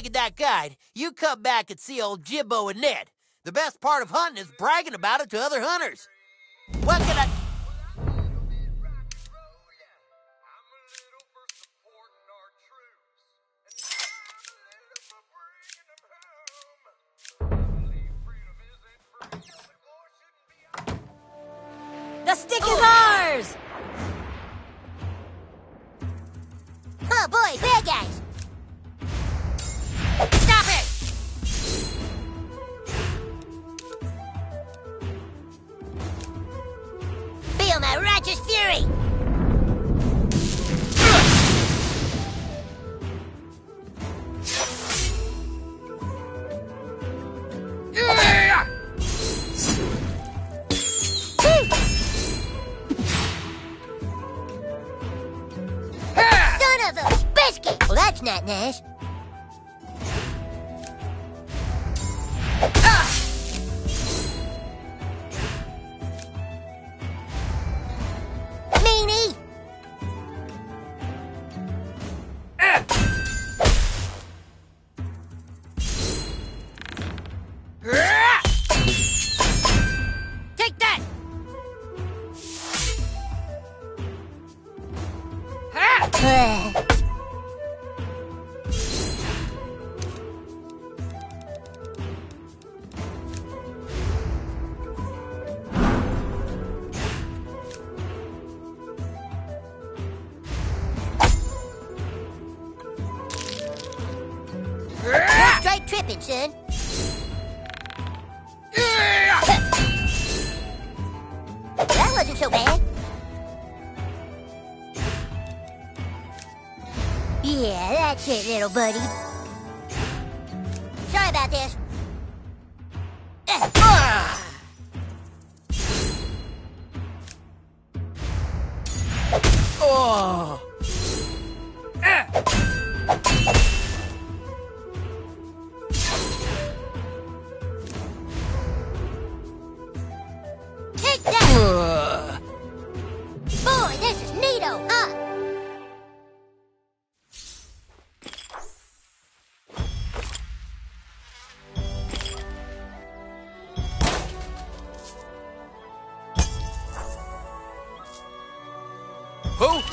anything that guide, you come back and see old Jimbo and Ned. The best part of hunting is bragging about it to other hunters. What can I. The stick is ours! It, little buddy.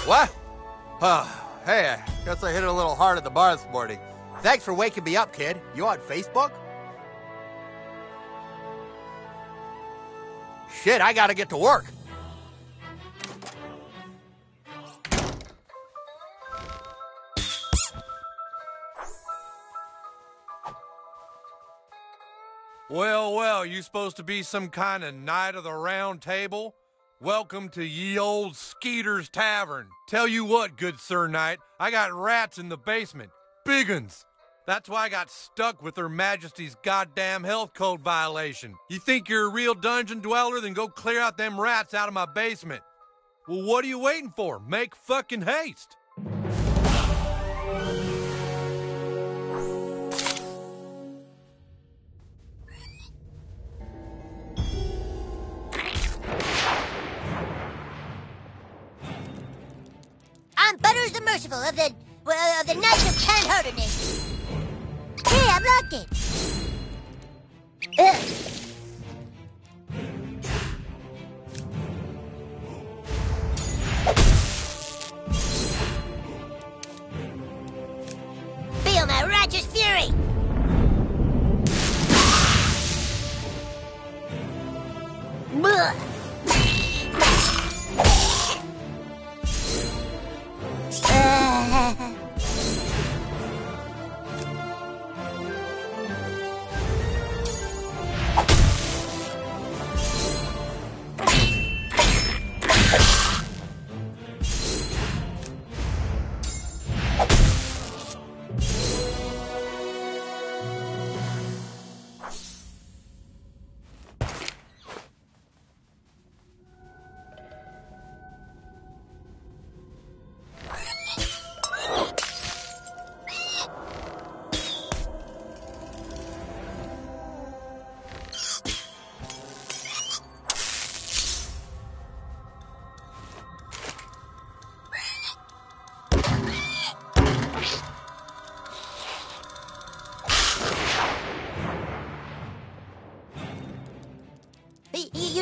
What? Oh, hey, I guess I hit it a little hard at the bar this morning. Thanks for waking me up, kid. You on Facebook? Shit, I gotta get to work. Well, well, you supposed to be some kind of knight of the round table? Welcome to ye old Skeeter's Tavern. Tell you what, good Sir Knight, I got rats in the basement. Big uns. That's why I got stuck with Her Majesty's goddamn health code violation. You think you're a real dungeon dweller? Then go clear out them rats out of my basement. Well, what are you waiting for? Make fucking haste. I'm Butters the Merciful of the, well, of the Knights of Kind Hey, I'm locked.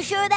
Sure about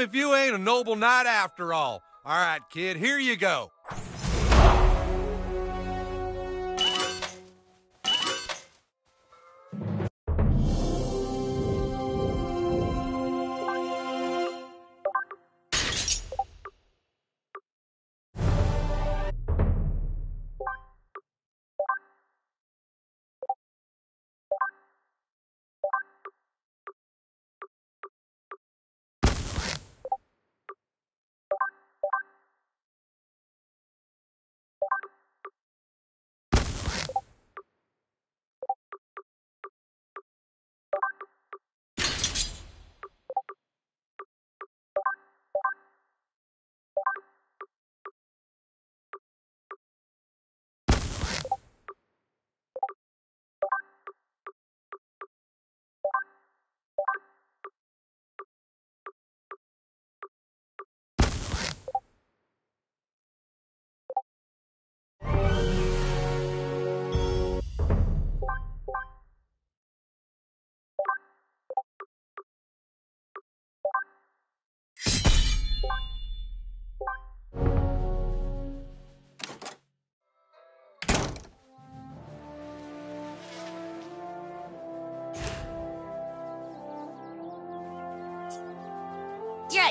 if you ain't a noble knight after all. All right, kid, here you go.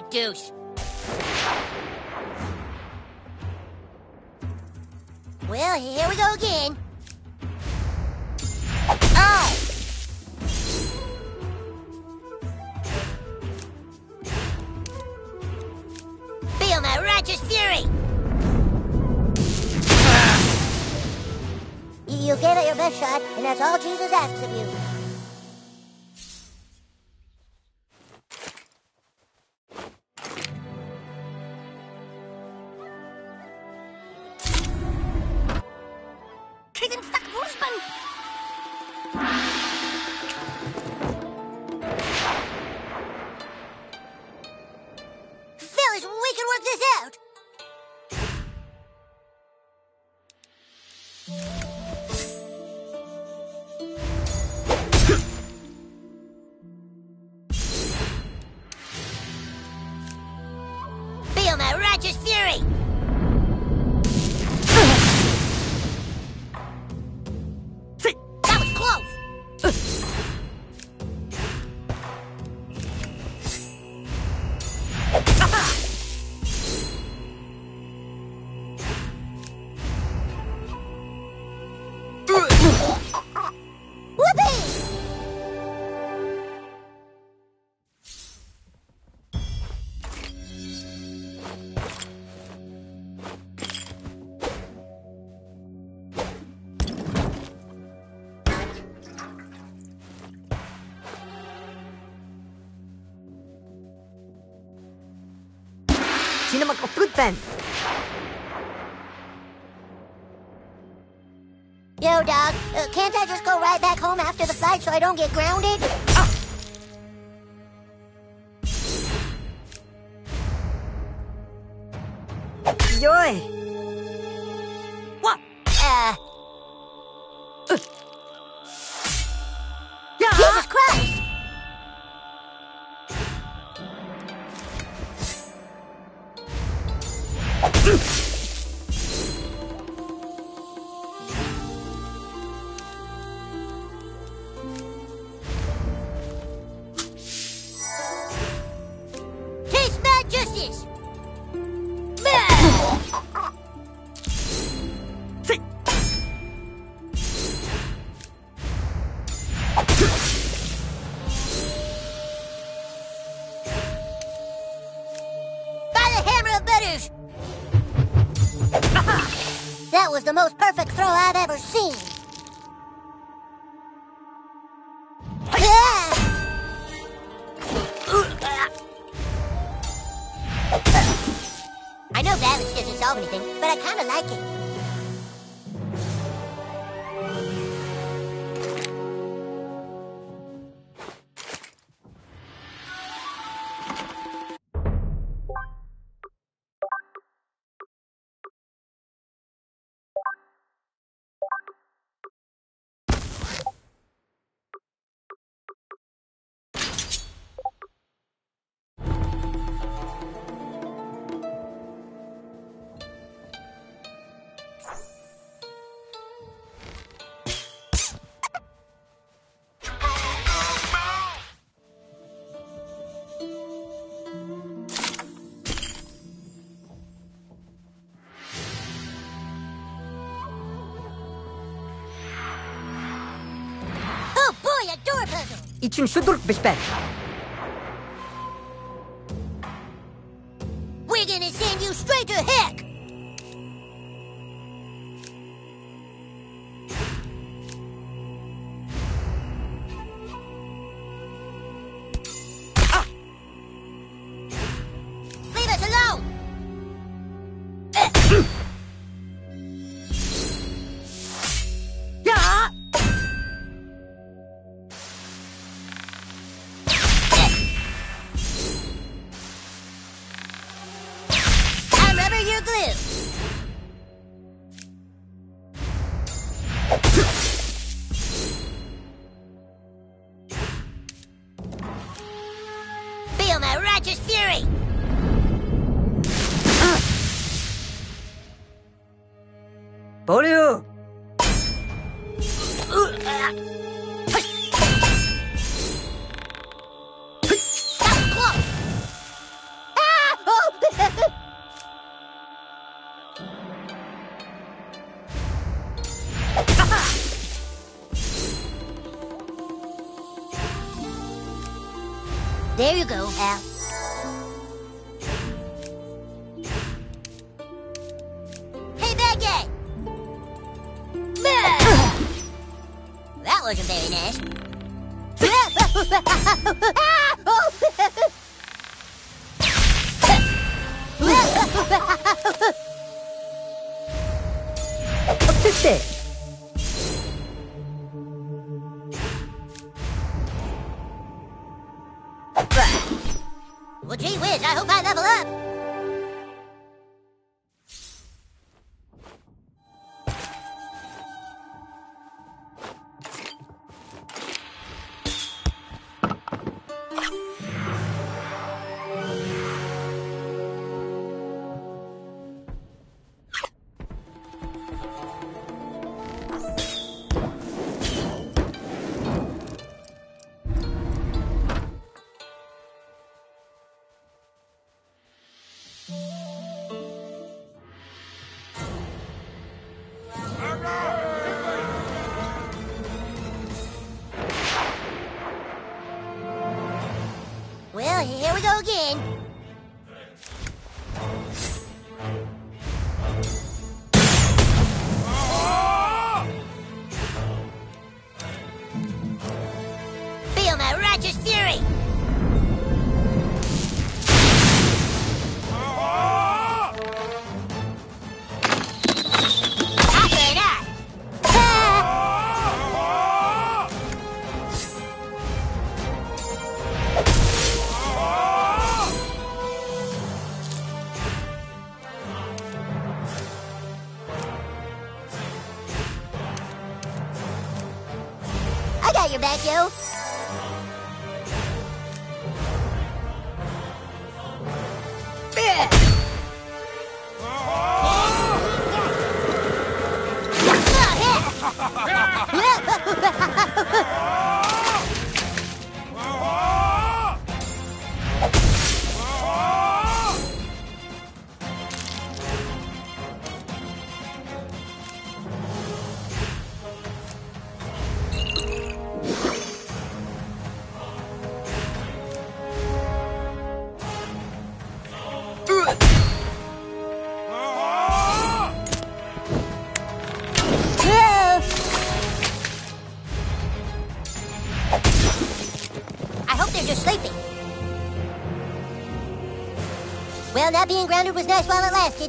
Douche. Well, here we go again. Oh! Feel my righteous fury! You gave it your best shot, and that's all Jesus asks of you. Mag-off-road? Yo, dog, uh, can't I just go right back home after the fight so I don't get grounded? Justice. için şu dur besper. There you go. here we go again. Being grounded was nice while it lasted.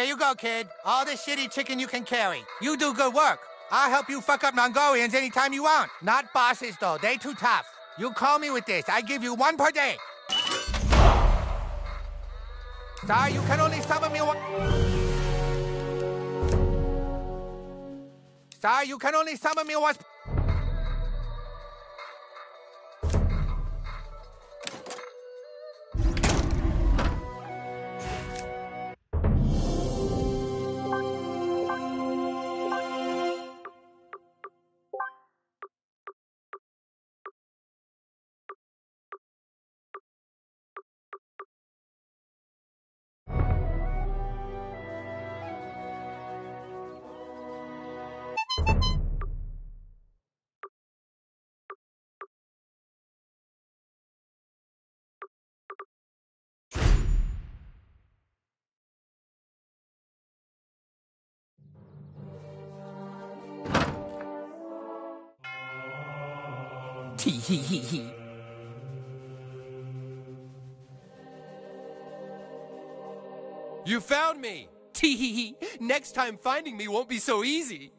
There you go, kid. All the shitty chicken you can carry. You do good work. I'll help you fuck up Mongolians anytime you want. Not bosses, though. They too tough. You call me with this. I give you one per day. Sorry, you can only summon me one. Sorry, you can only summon me once. Tee hee hee hee. You found me! Tee hee hee. Next time finding me won't be so easy.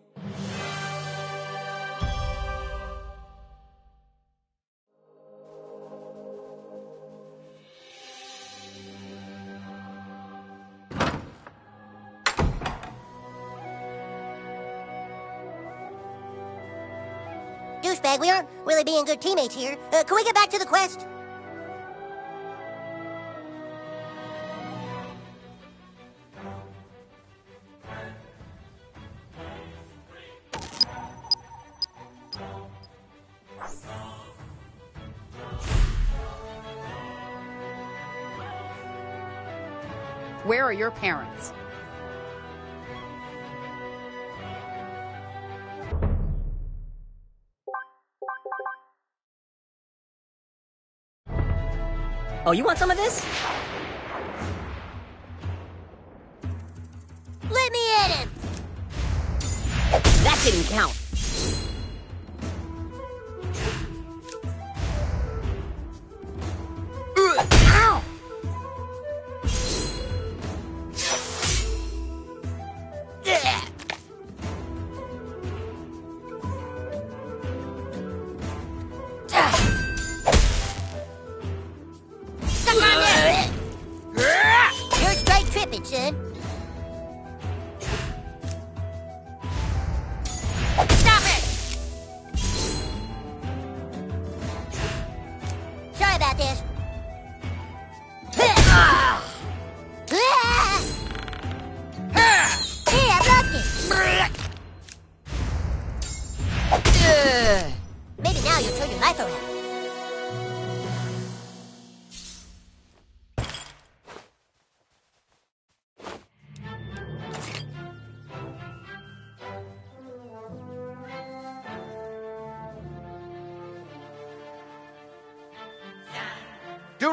We aren't really being good teammates here. Uh, can we get back to the quest? Where are your parents? Oh, you want some of this? Let me at him! That didn't count.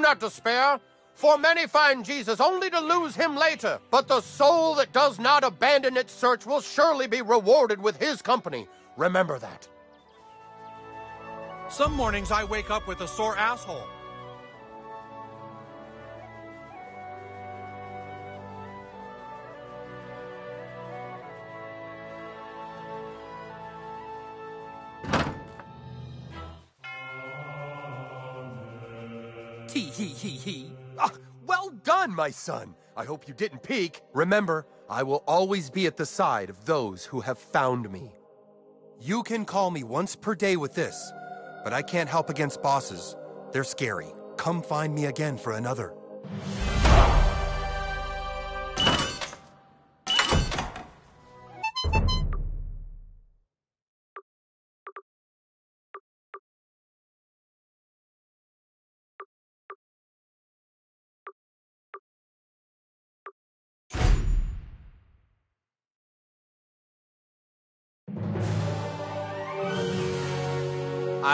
Not despair, for many find Jesus only to lose him later. But the soul that does not abandon its search will surely be rewarded with his company. Remember that. Some mornings I wake up with a sore asshole. Hee hee. Ah, well done, my son. I hope you didn't peek. Remember, I will always be at the side of those who have found me. You can call me once per day with this, but I can't help against bosses. They're scary. Come find me again for another.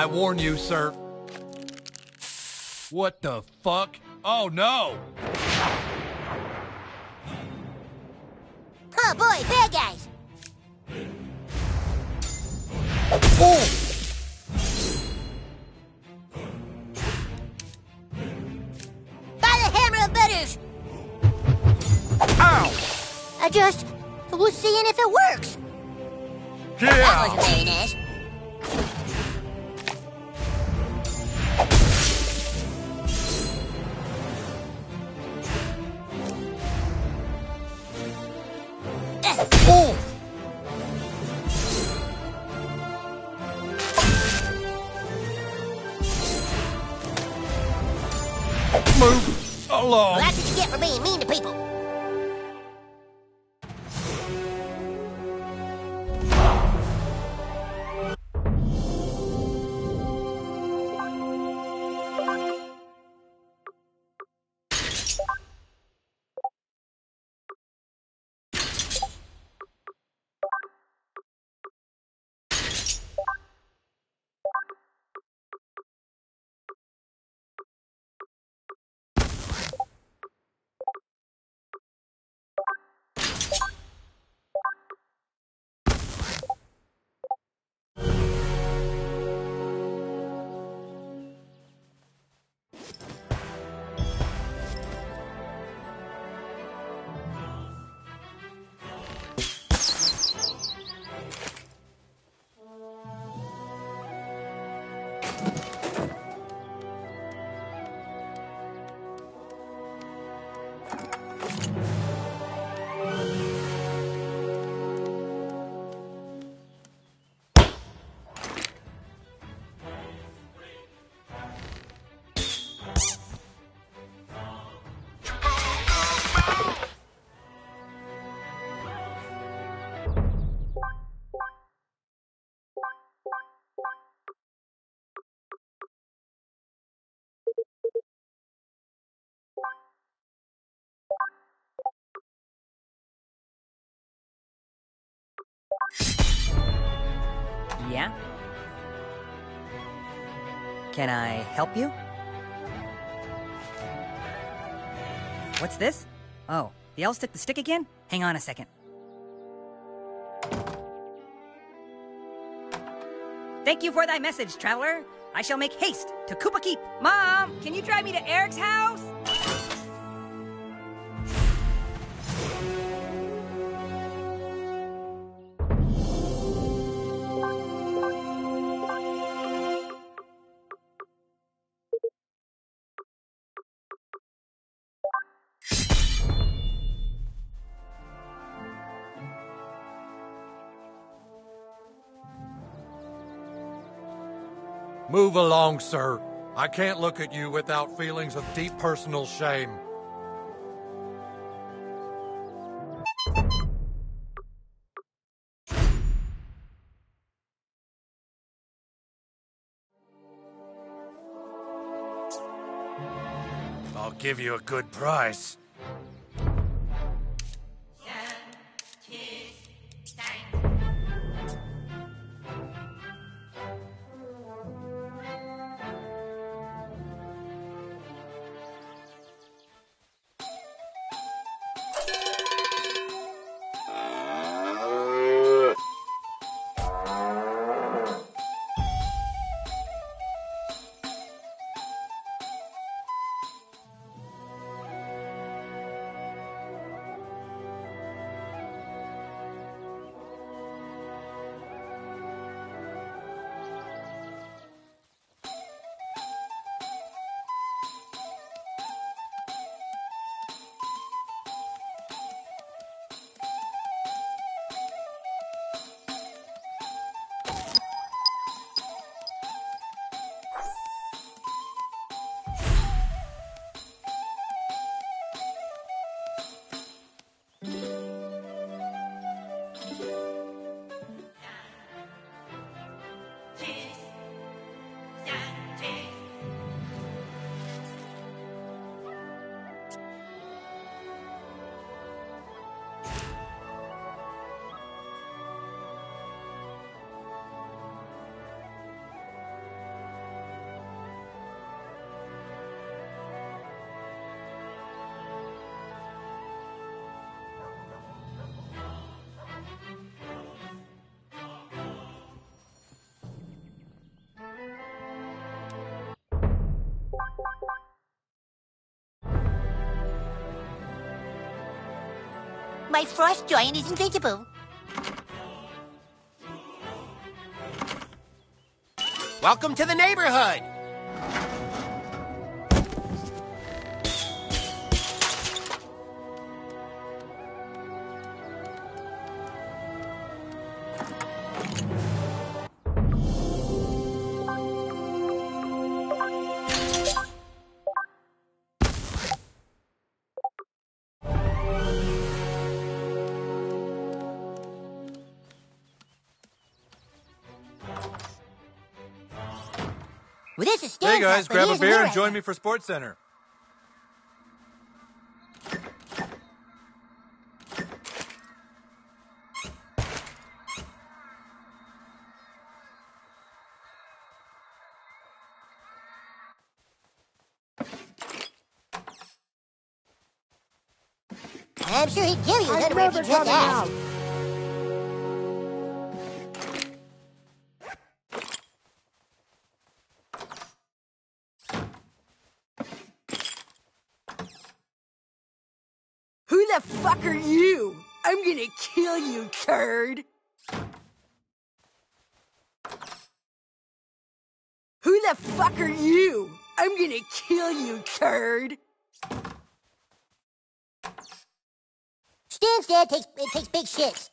I warn you, sir. What the fuck? Oh no! Oh boy, bad guys. By the hammer of butters. Ow! I just was seeing if it works. That wasn't very nice. Move Yeah? Can I help you? What's this? Oh, the elves took the stick again? Hang on a second. Thank you for thy message, traveler. I shall make haste to Kupa Keep. Mom, can you drive me to Eric's house? Move along, sir. I can't look at you without feelings of deep personal shame. I'll give you a good price. Frost giant is invincible. Welcome to the neighborhood. Hey guys, grab a beer and join me for SportsCenter. I'm sure he'd give you his I'm underwear if you never just coming asked. Turd. Stan's dad takes, it takes big shits.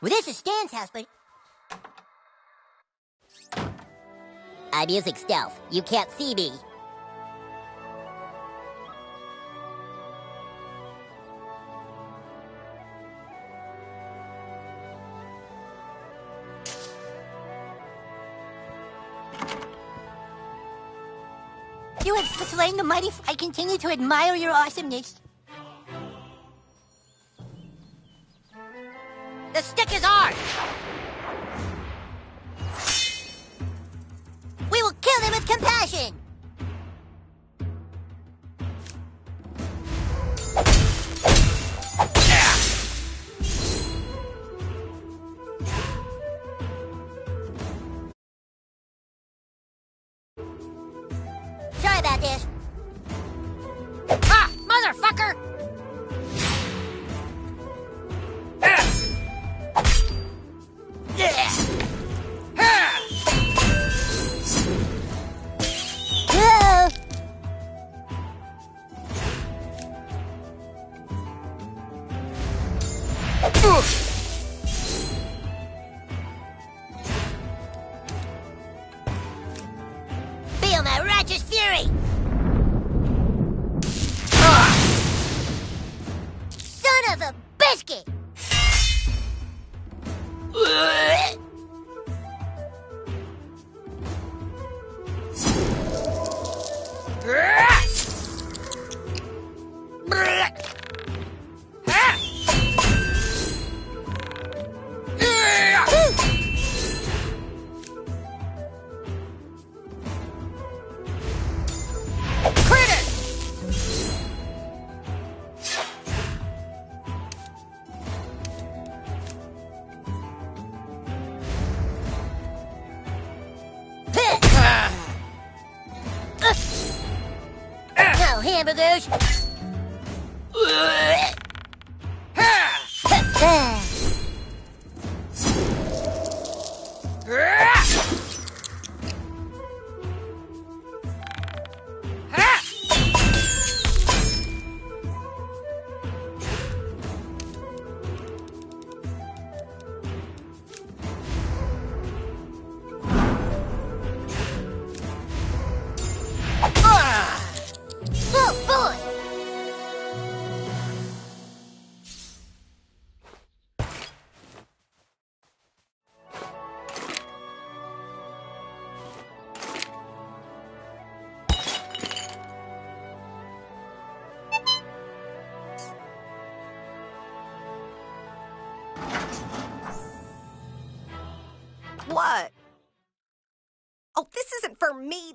Well, this is Stan's house, but... I'm using stealth. You can't see me. You have slain the mighty. I continue to admire your awesomeness. No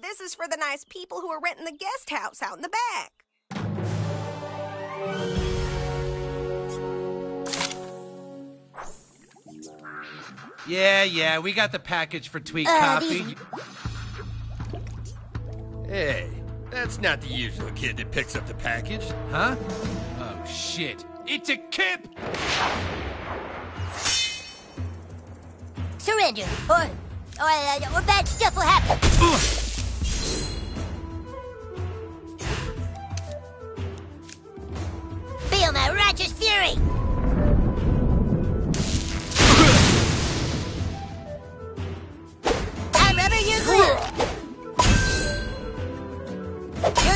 This is for the nice people who are renting the guest house out in the back. Yeah, yeah, we got the package for Tweek Uh, Coffee. these- Hey, that's not the usual kid that picks up the package. Huh? Oh, shit. It's a Kip! Surrender, or, or, uh, or bad stuff will happen. Feel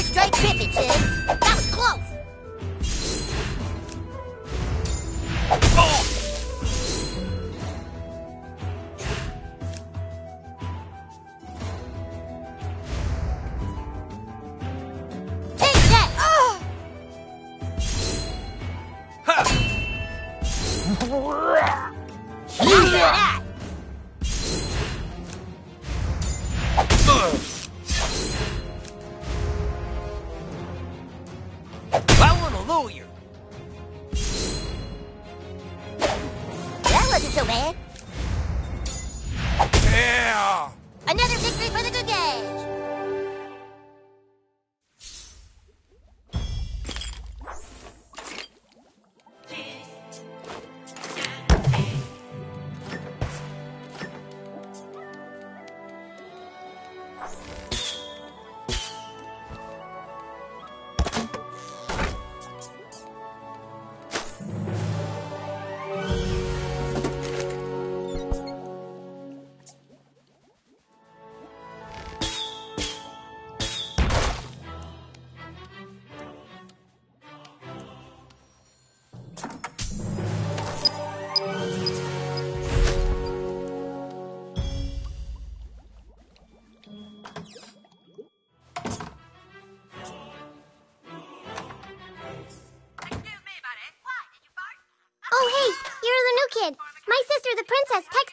Tripping, son. That was close.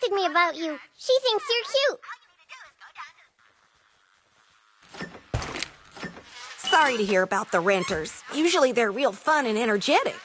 Texted me about you. She thinks you're cute. Sorry to hear about the renters. Usually they're real fun and energetic.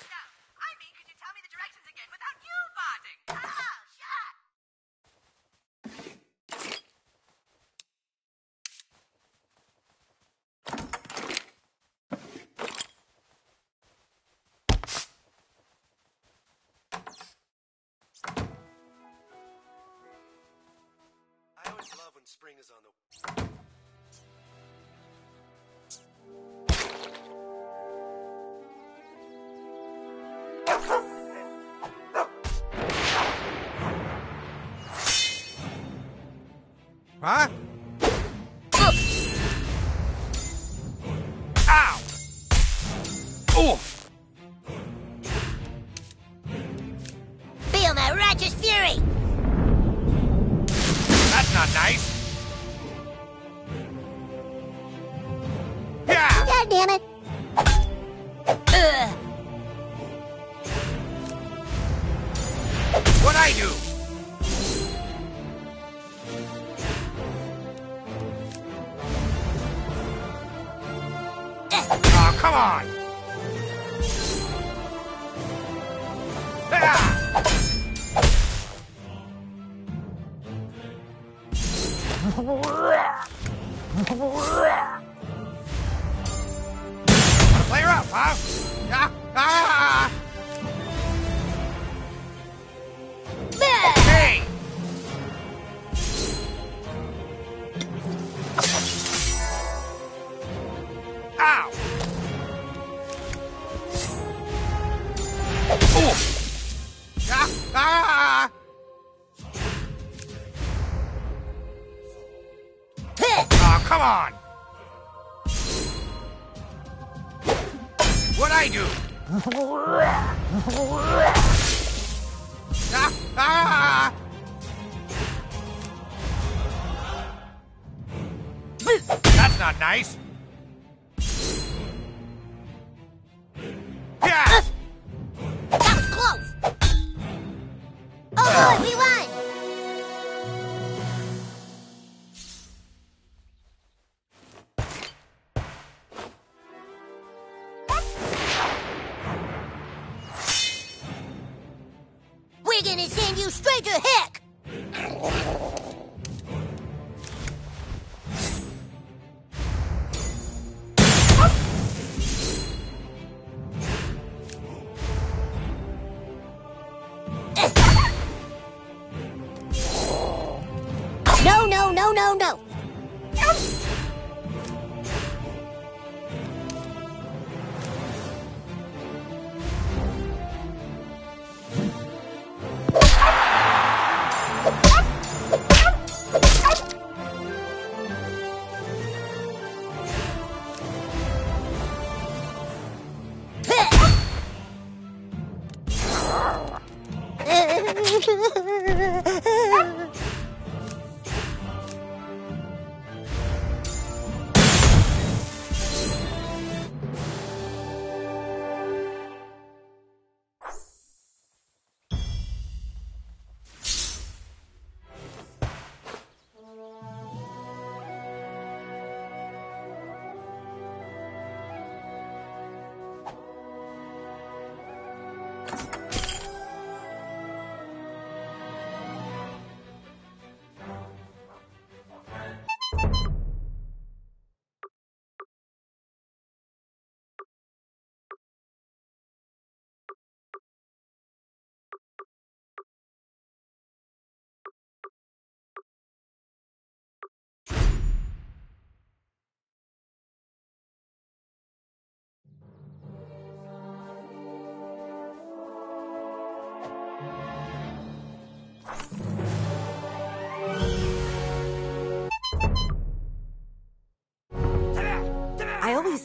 That's not nice.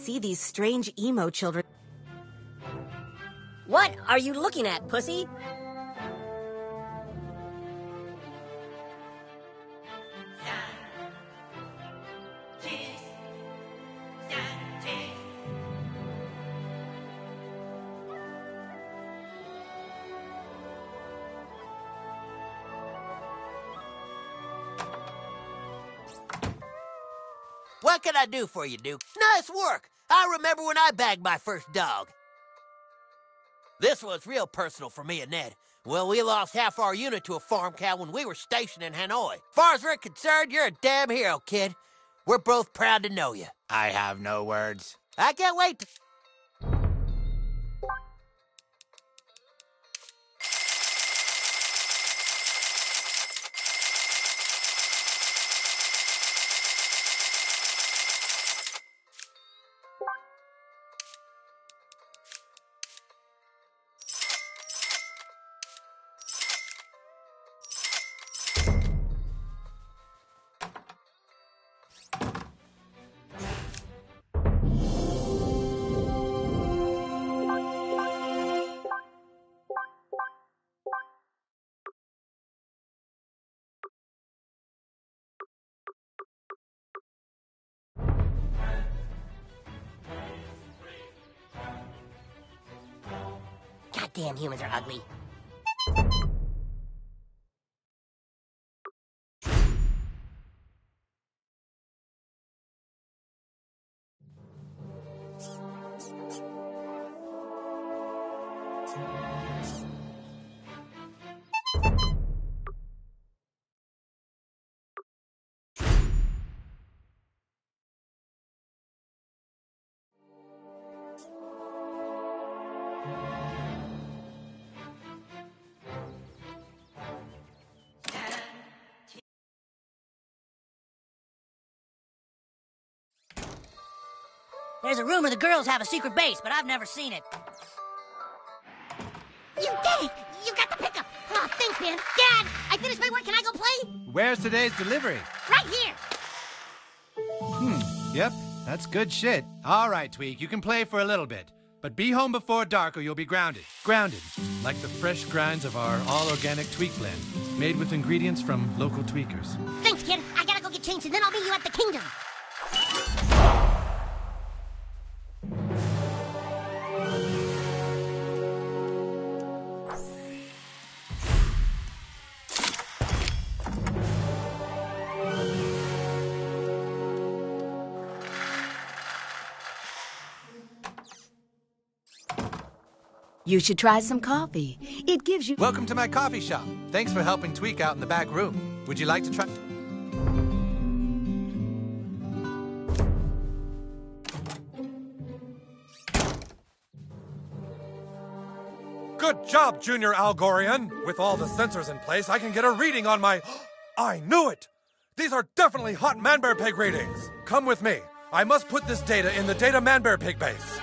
See these strange emo children. What are you looking at, pussy? What can I do for you, Duke? Nice work. I remember when I bagged my first dog. This was real personal for me and Ned. Well, we lost half our unit to a farm cow when we were stationed in Hanoi. Far as we're concerned, you're a damn hero, kid. We're both proud to know you. I have no words. I can't wait to... Damn humans are ugly. Rumor the girls have a secret base, but I've never seen it. You did it! You got the pickup! Oh, thanks, man. Dad, I finished my work. Can I go play? Where's today's delivery? Right here! Hmm, yep, that's good shit. All right, Tweek, you can play for a little bit. But be home before dark or you'll be grounded. Grounded, like the fresh grinds of our all organic tweak blend, made with ingredients from local tweakers. Thanks, kid. I gotta go get changed, and then I'll meet you at the kingdom. You should try some coffee. It gives you. Welcome to my coffee shop. Thanks for helping Tweek out in the back room. Would you like to try? Good job, Junior Algorian. With all the sensors in place, I can get a reading on my. I knew it! These are definitely hot ManBearPig readings. Come with me. I must put this data in the data ManBearPig base.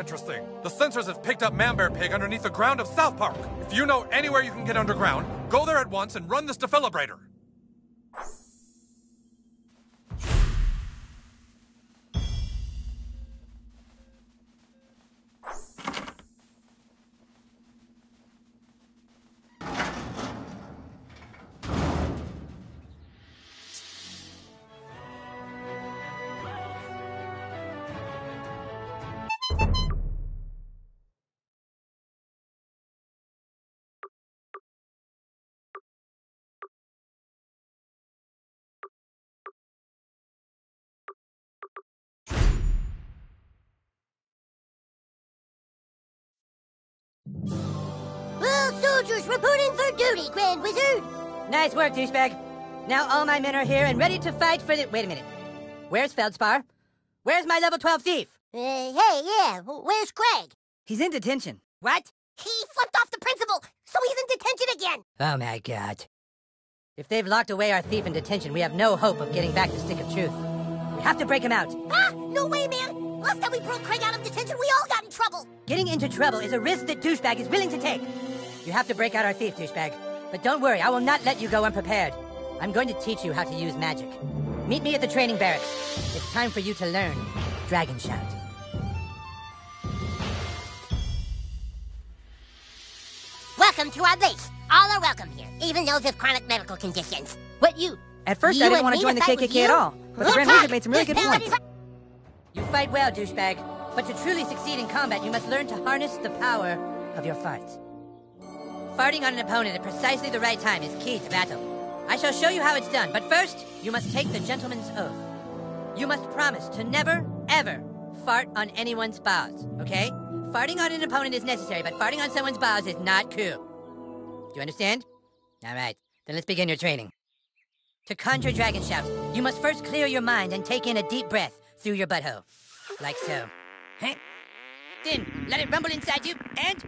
Interesting. The sensors have picked up ManBearPig underneath the ground of South Park. If you know anywhere you can get underground, go there at once and run this defibrillator. Soldiers reporting for duty, Grand Wizard. Nice work, douchebag. Now all my men are here and ready to fight for the. Wait a minute. Where's Feldspar? Where's my level 12 thief? Uh, hey, yeah, where's Craig? He's in detention. What? He flipped off the principal, so he's in detention again. Oh my god. If they've locked away our thief in detention, we have no hope of getting back the stick of truth. We have to break him out. Ah, no way, man. Last time we broke Craig out of detention, we all got in trouble. Getting into trouble is a risk that douchebag is willing to take. You have to break out our thief, douchebag. But don't worry, I will not let you go unprepared. I'm going to teach you how to use magic. Meet me at the training barracks. It's time for you to learn Dragon Shout. Welcome to our base. All are welcome here, even those with chronic medical conditions. What you? At first, You I didn't want to join the KKK at all, but the Grand. Wizard made some really good points. You fight well, douchebag. But to truly succeed in combat, you must learn to harness the power of your farts. Farting on an opponent at precisely the right time is key to battle. I shall show you how it's done, but first, you must take the gentleman's oath. You must promise to never, ever fart on anyone's balls, okay? Farting on an opponent is necessary, but farting on someone's balls is not cool. Do you understand? All right, then let's begin your training. To conjure Dragon shouts, you must first clear your mind and take in a deep breath through your butthole. Like so. Then let it rumble inside you and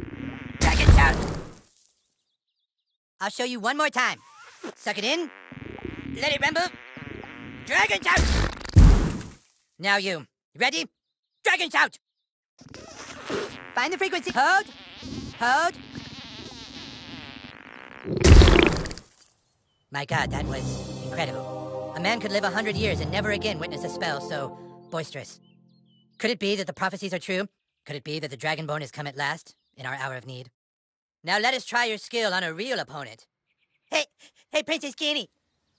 Dragon Shout. I'll show you one more time. Suck it in. Let it rumble. Dragon Shout. Now you. Ready? Dragon Shout. Find the frequency. Hold. Hold. My god, that was incredible. A man could live a hundred years and never again witness a spell so boisterous. Could it be that the prophecies are true? Could it be that the Dragonborn has come at last, in our hour of need? Now let us try your skill on a real opponent. Hey, hey, Princess Kenny.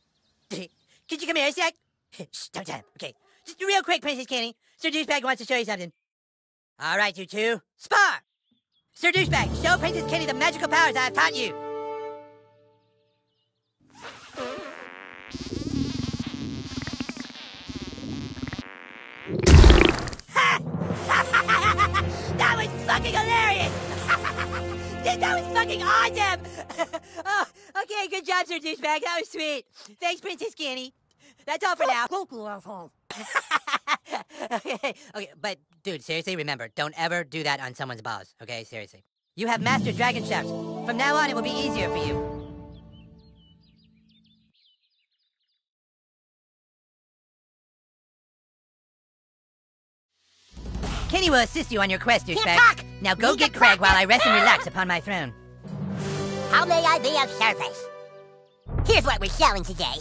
Could you come here a sec? Shh, don't tell him. Okay. Just real quick, Princess Kenny. Sir Douchebag wants to show you something. All right, you two. Spar! Sir Douchebag, show Princess Kenny the magical powers I have taught you. that was fucking hilarious! That was fucking awesome! oh, okay, good job, Sir Douchebag. That was sweet. Thanks, Princess Kenny. That's all for now. okay, okay, but dude, seriously, remember, don't ever do that on someone's balls. Okay, seriously. You have mastered dragon shouts. From now on, it will be easier for you. Kenny will assist you on your quest, douchebag. Now go get Craig while I rest and relax upon my throne. How may I be of service? Here's what we're selling today.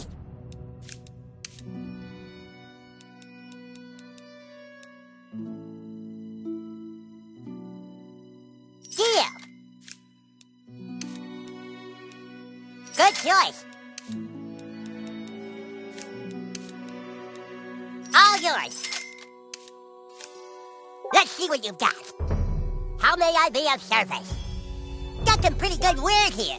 Deal. Good choice. See what you've got. How may I be of service? Got some pretty good word here.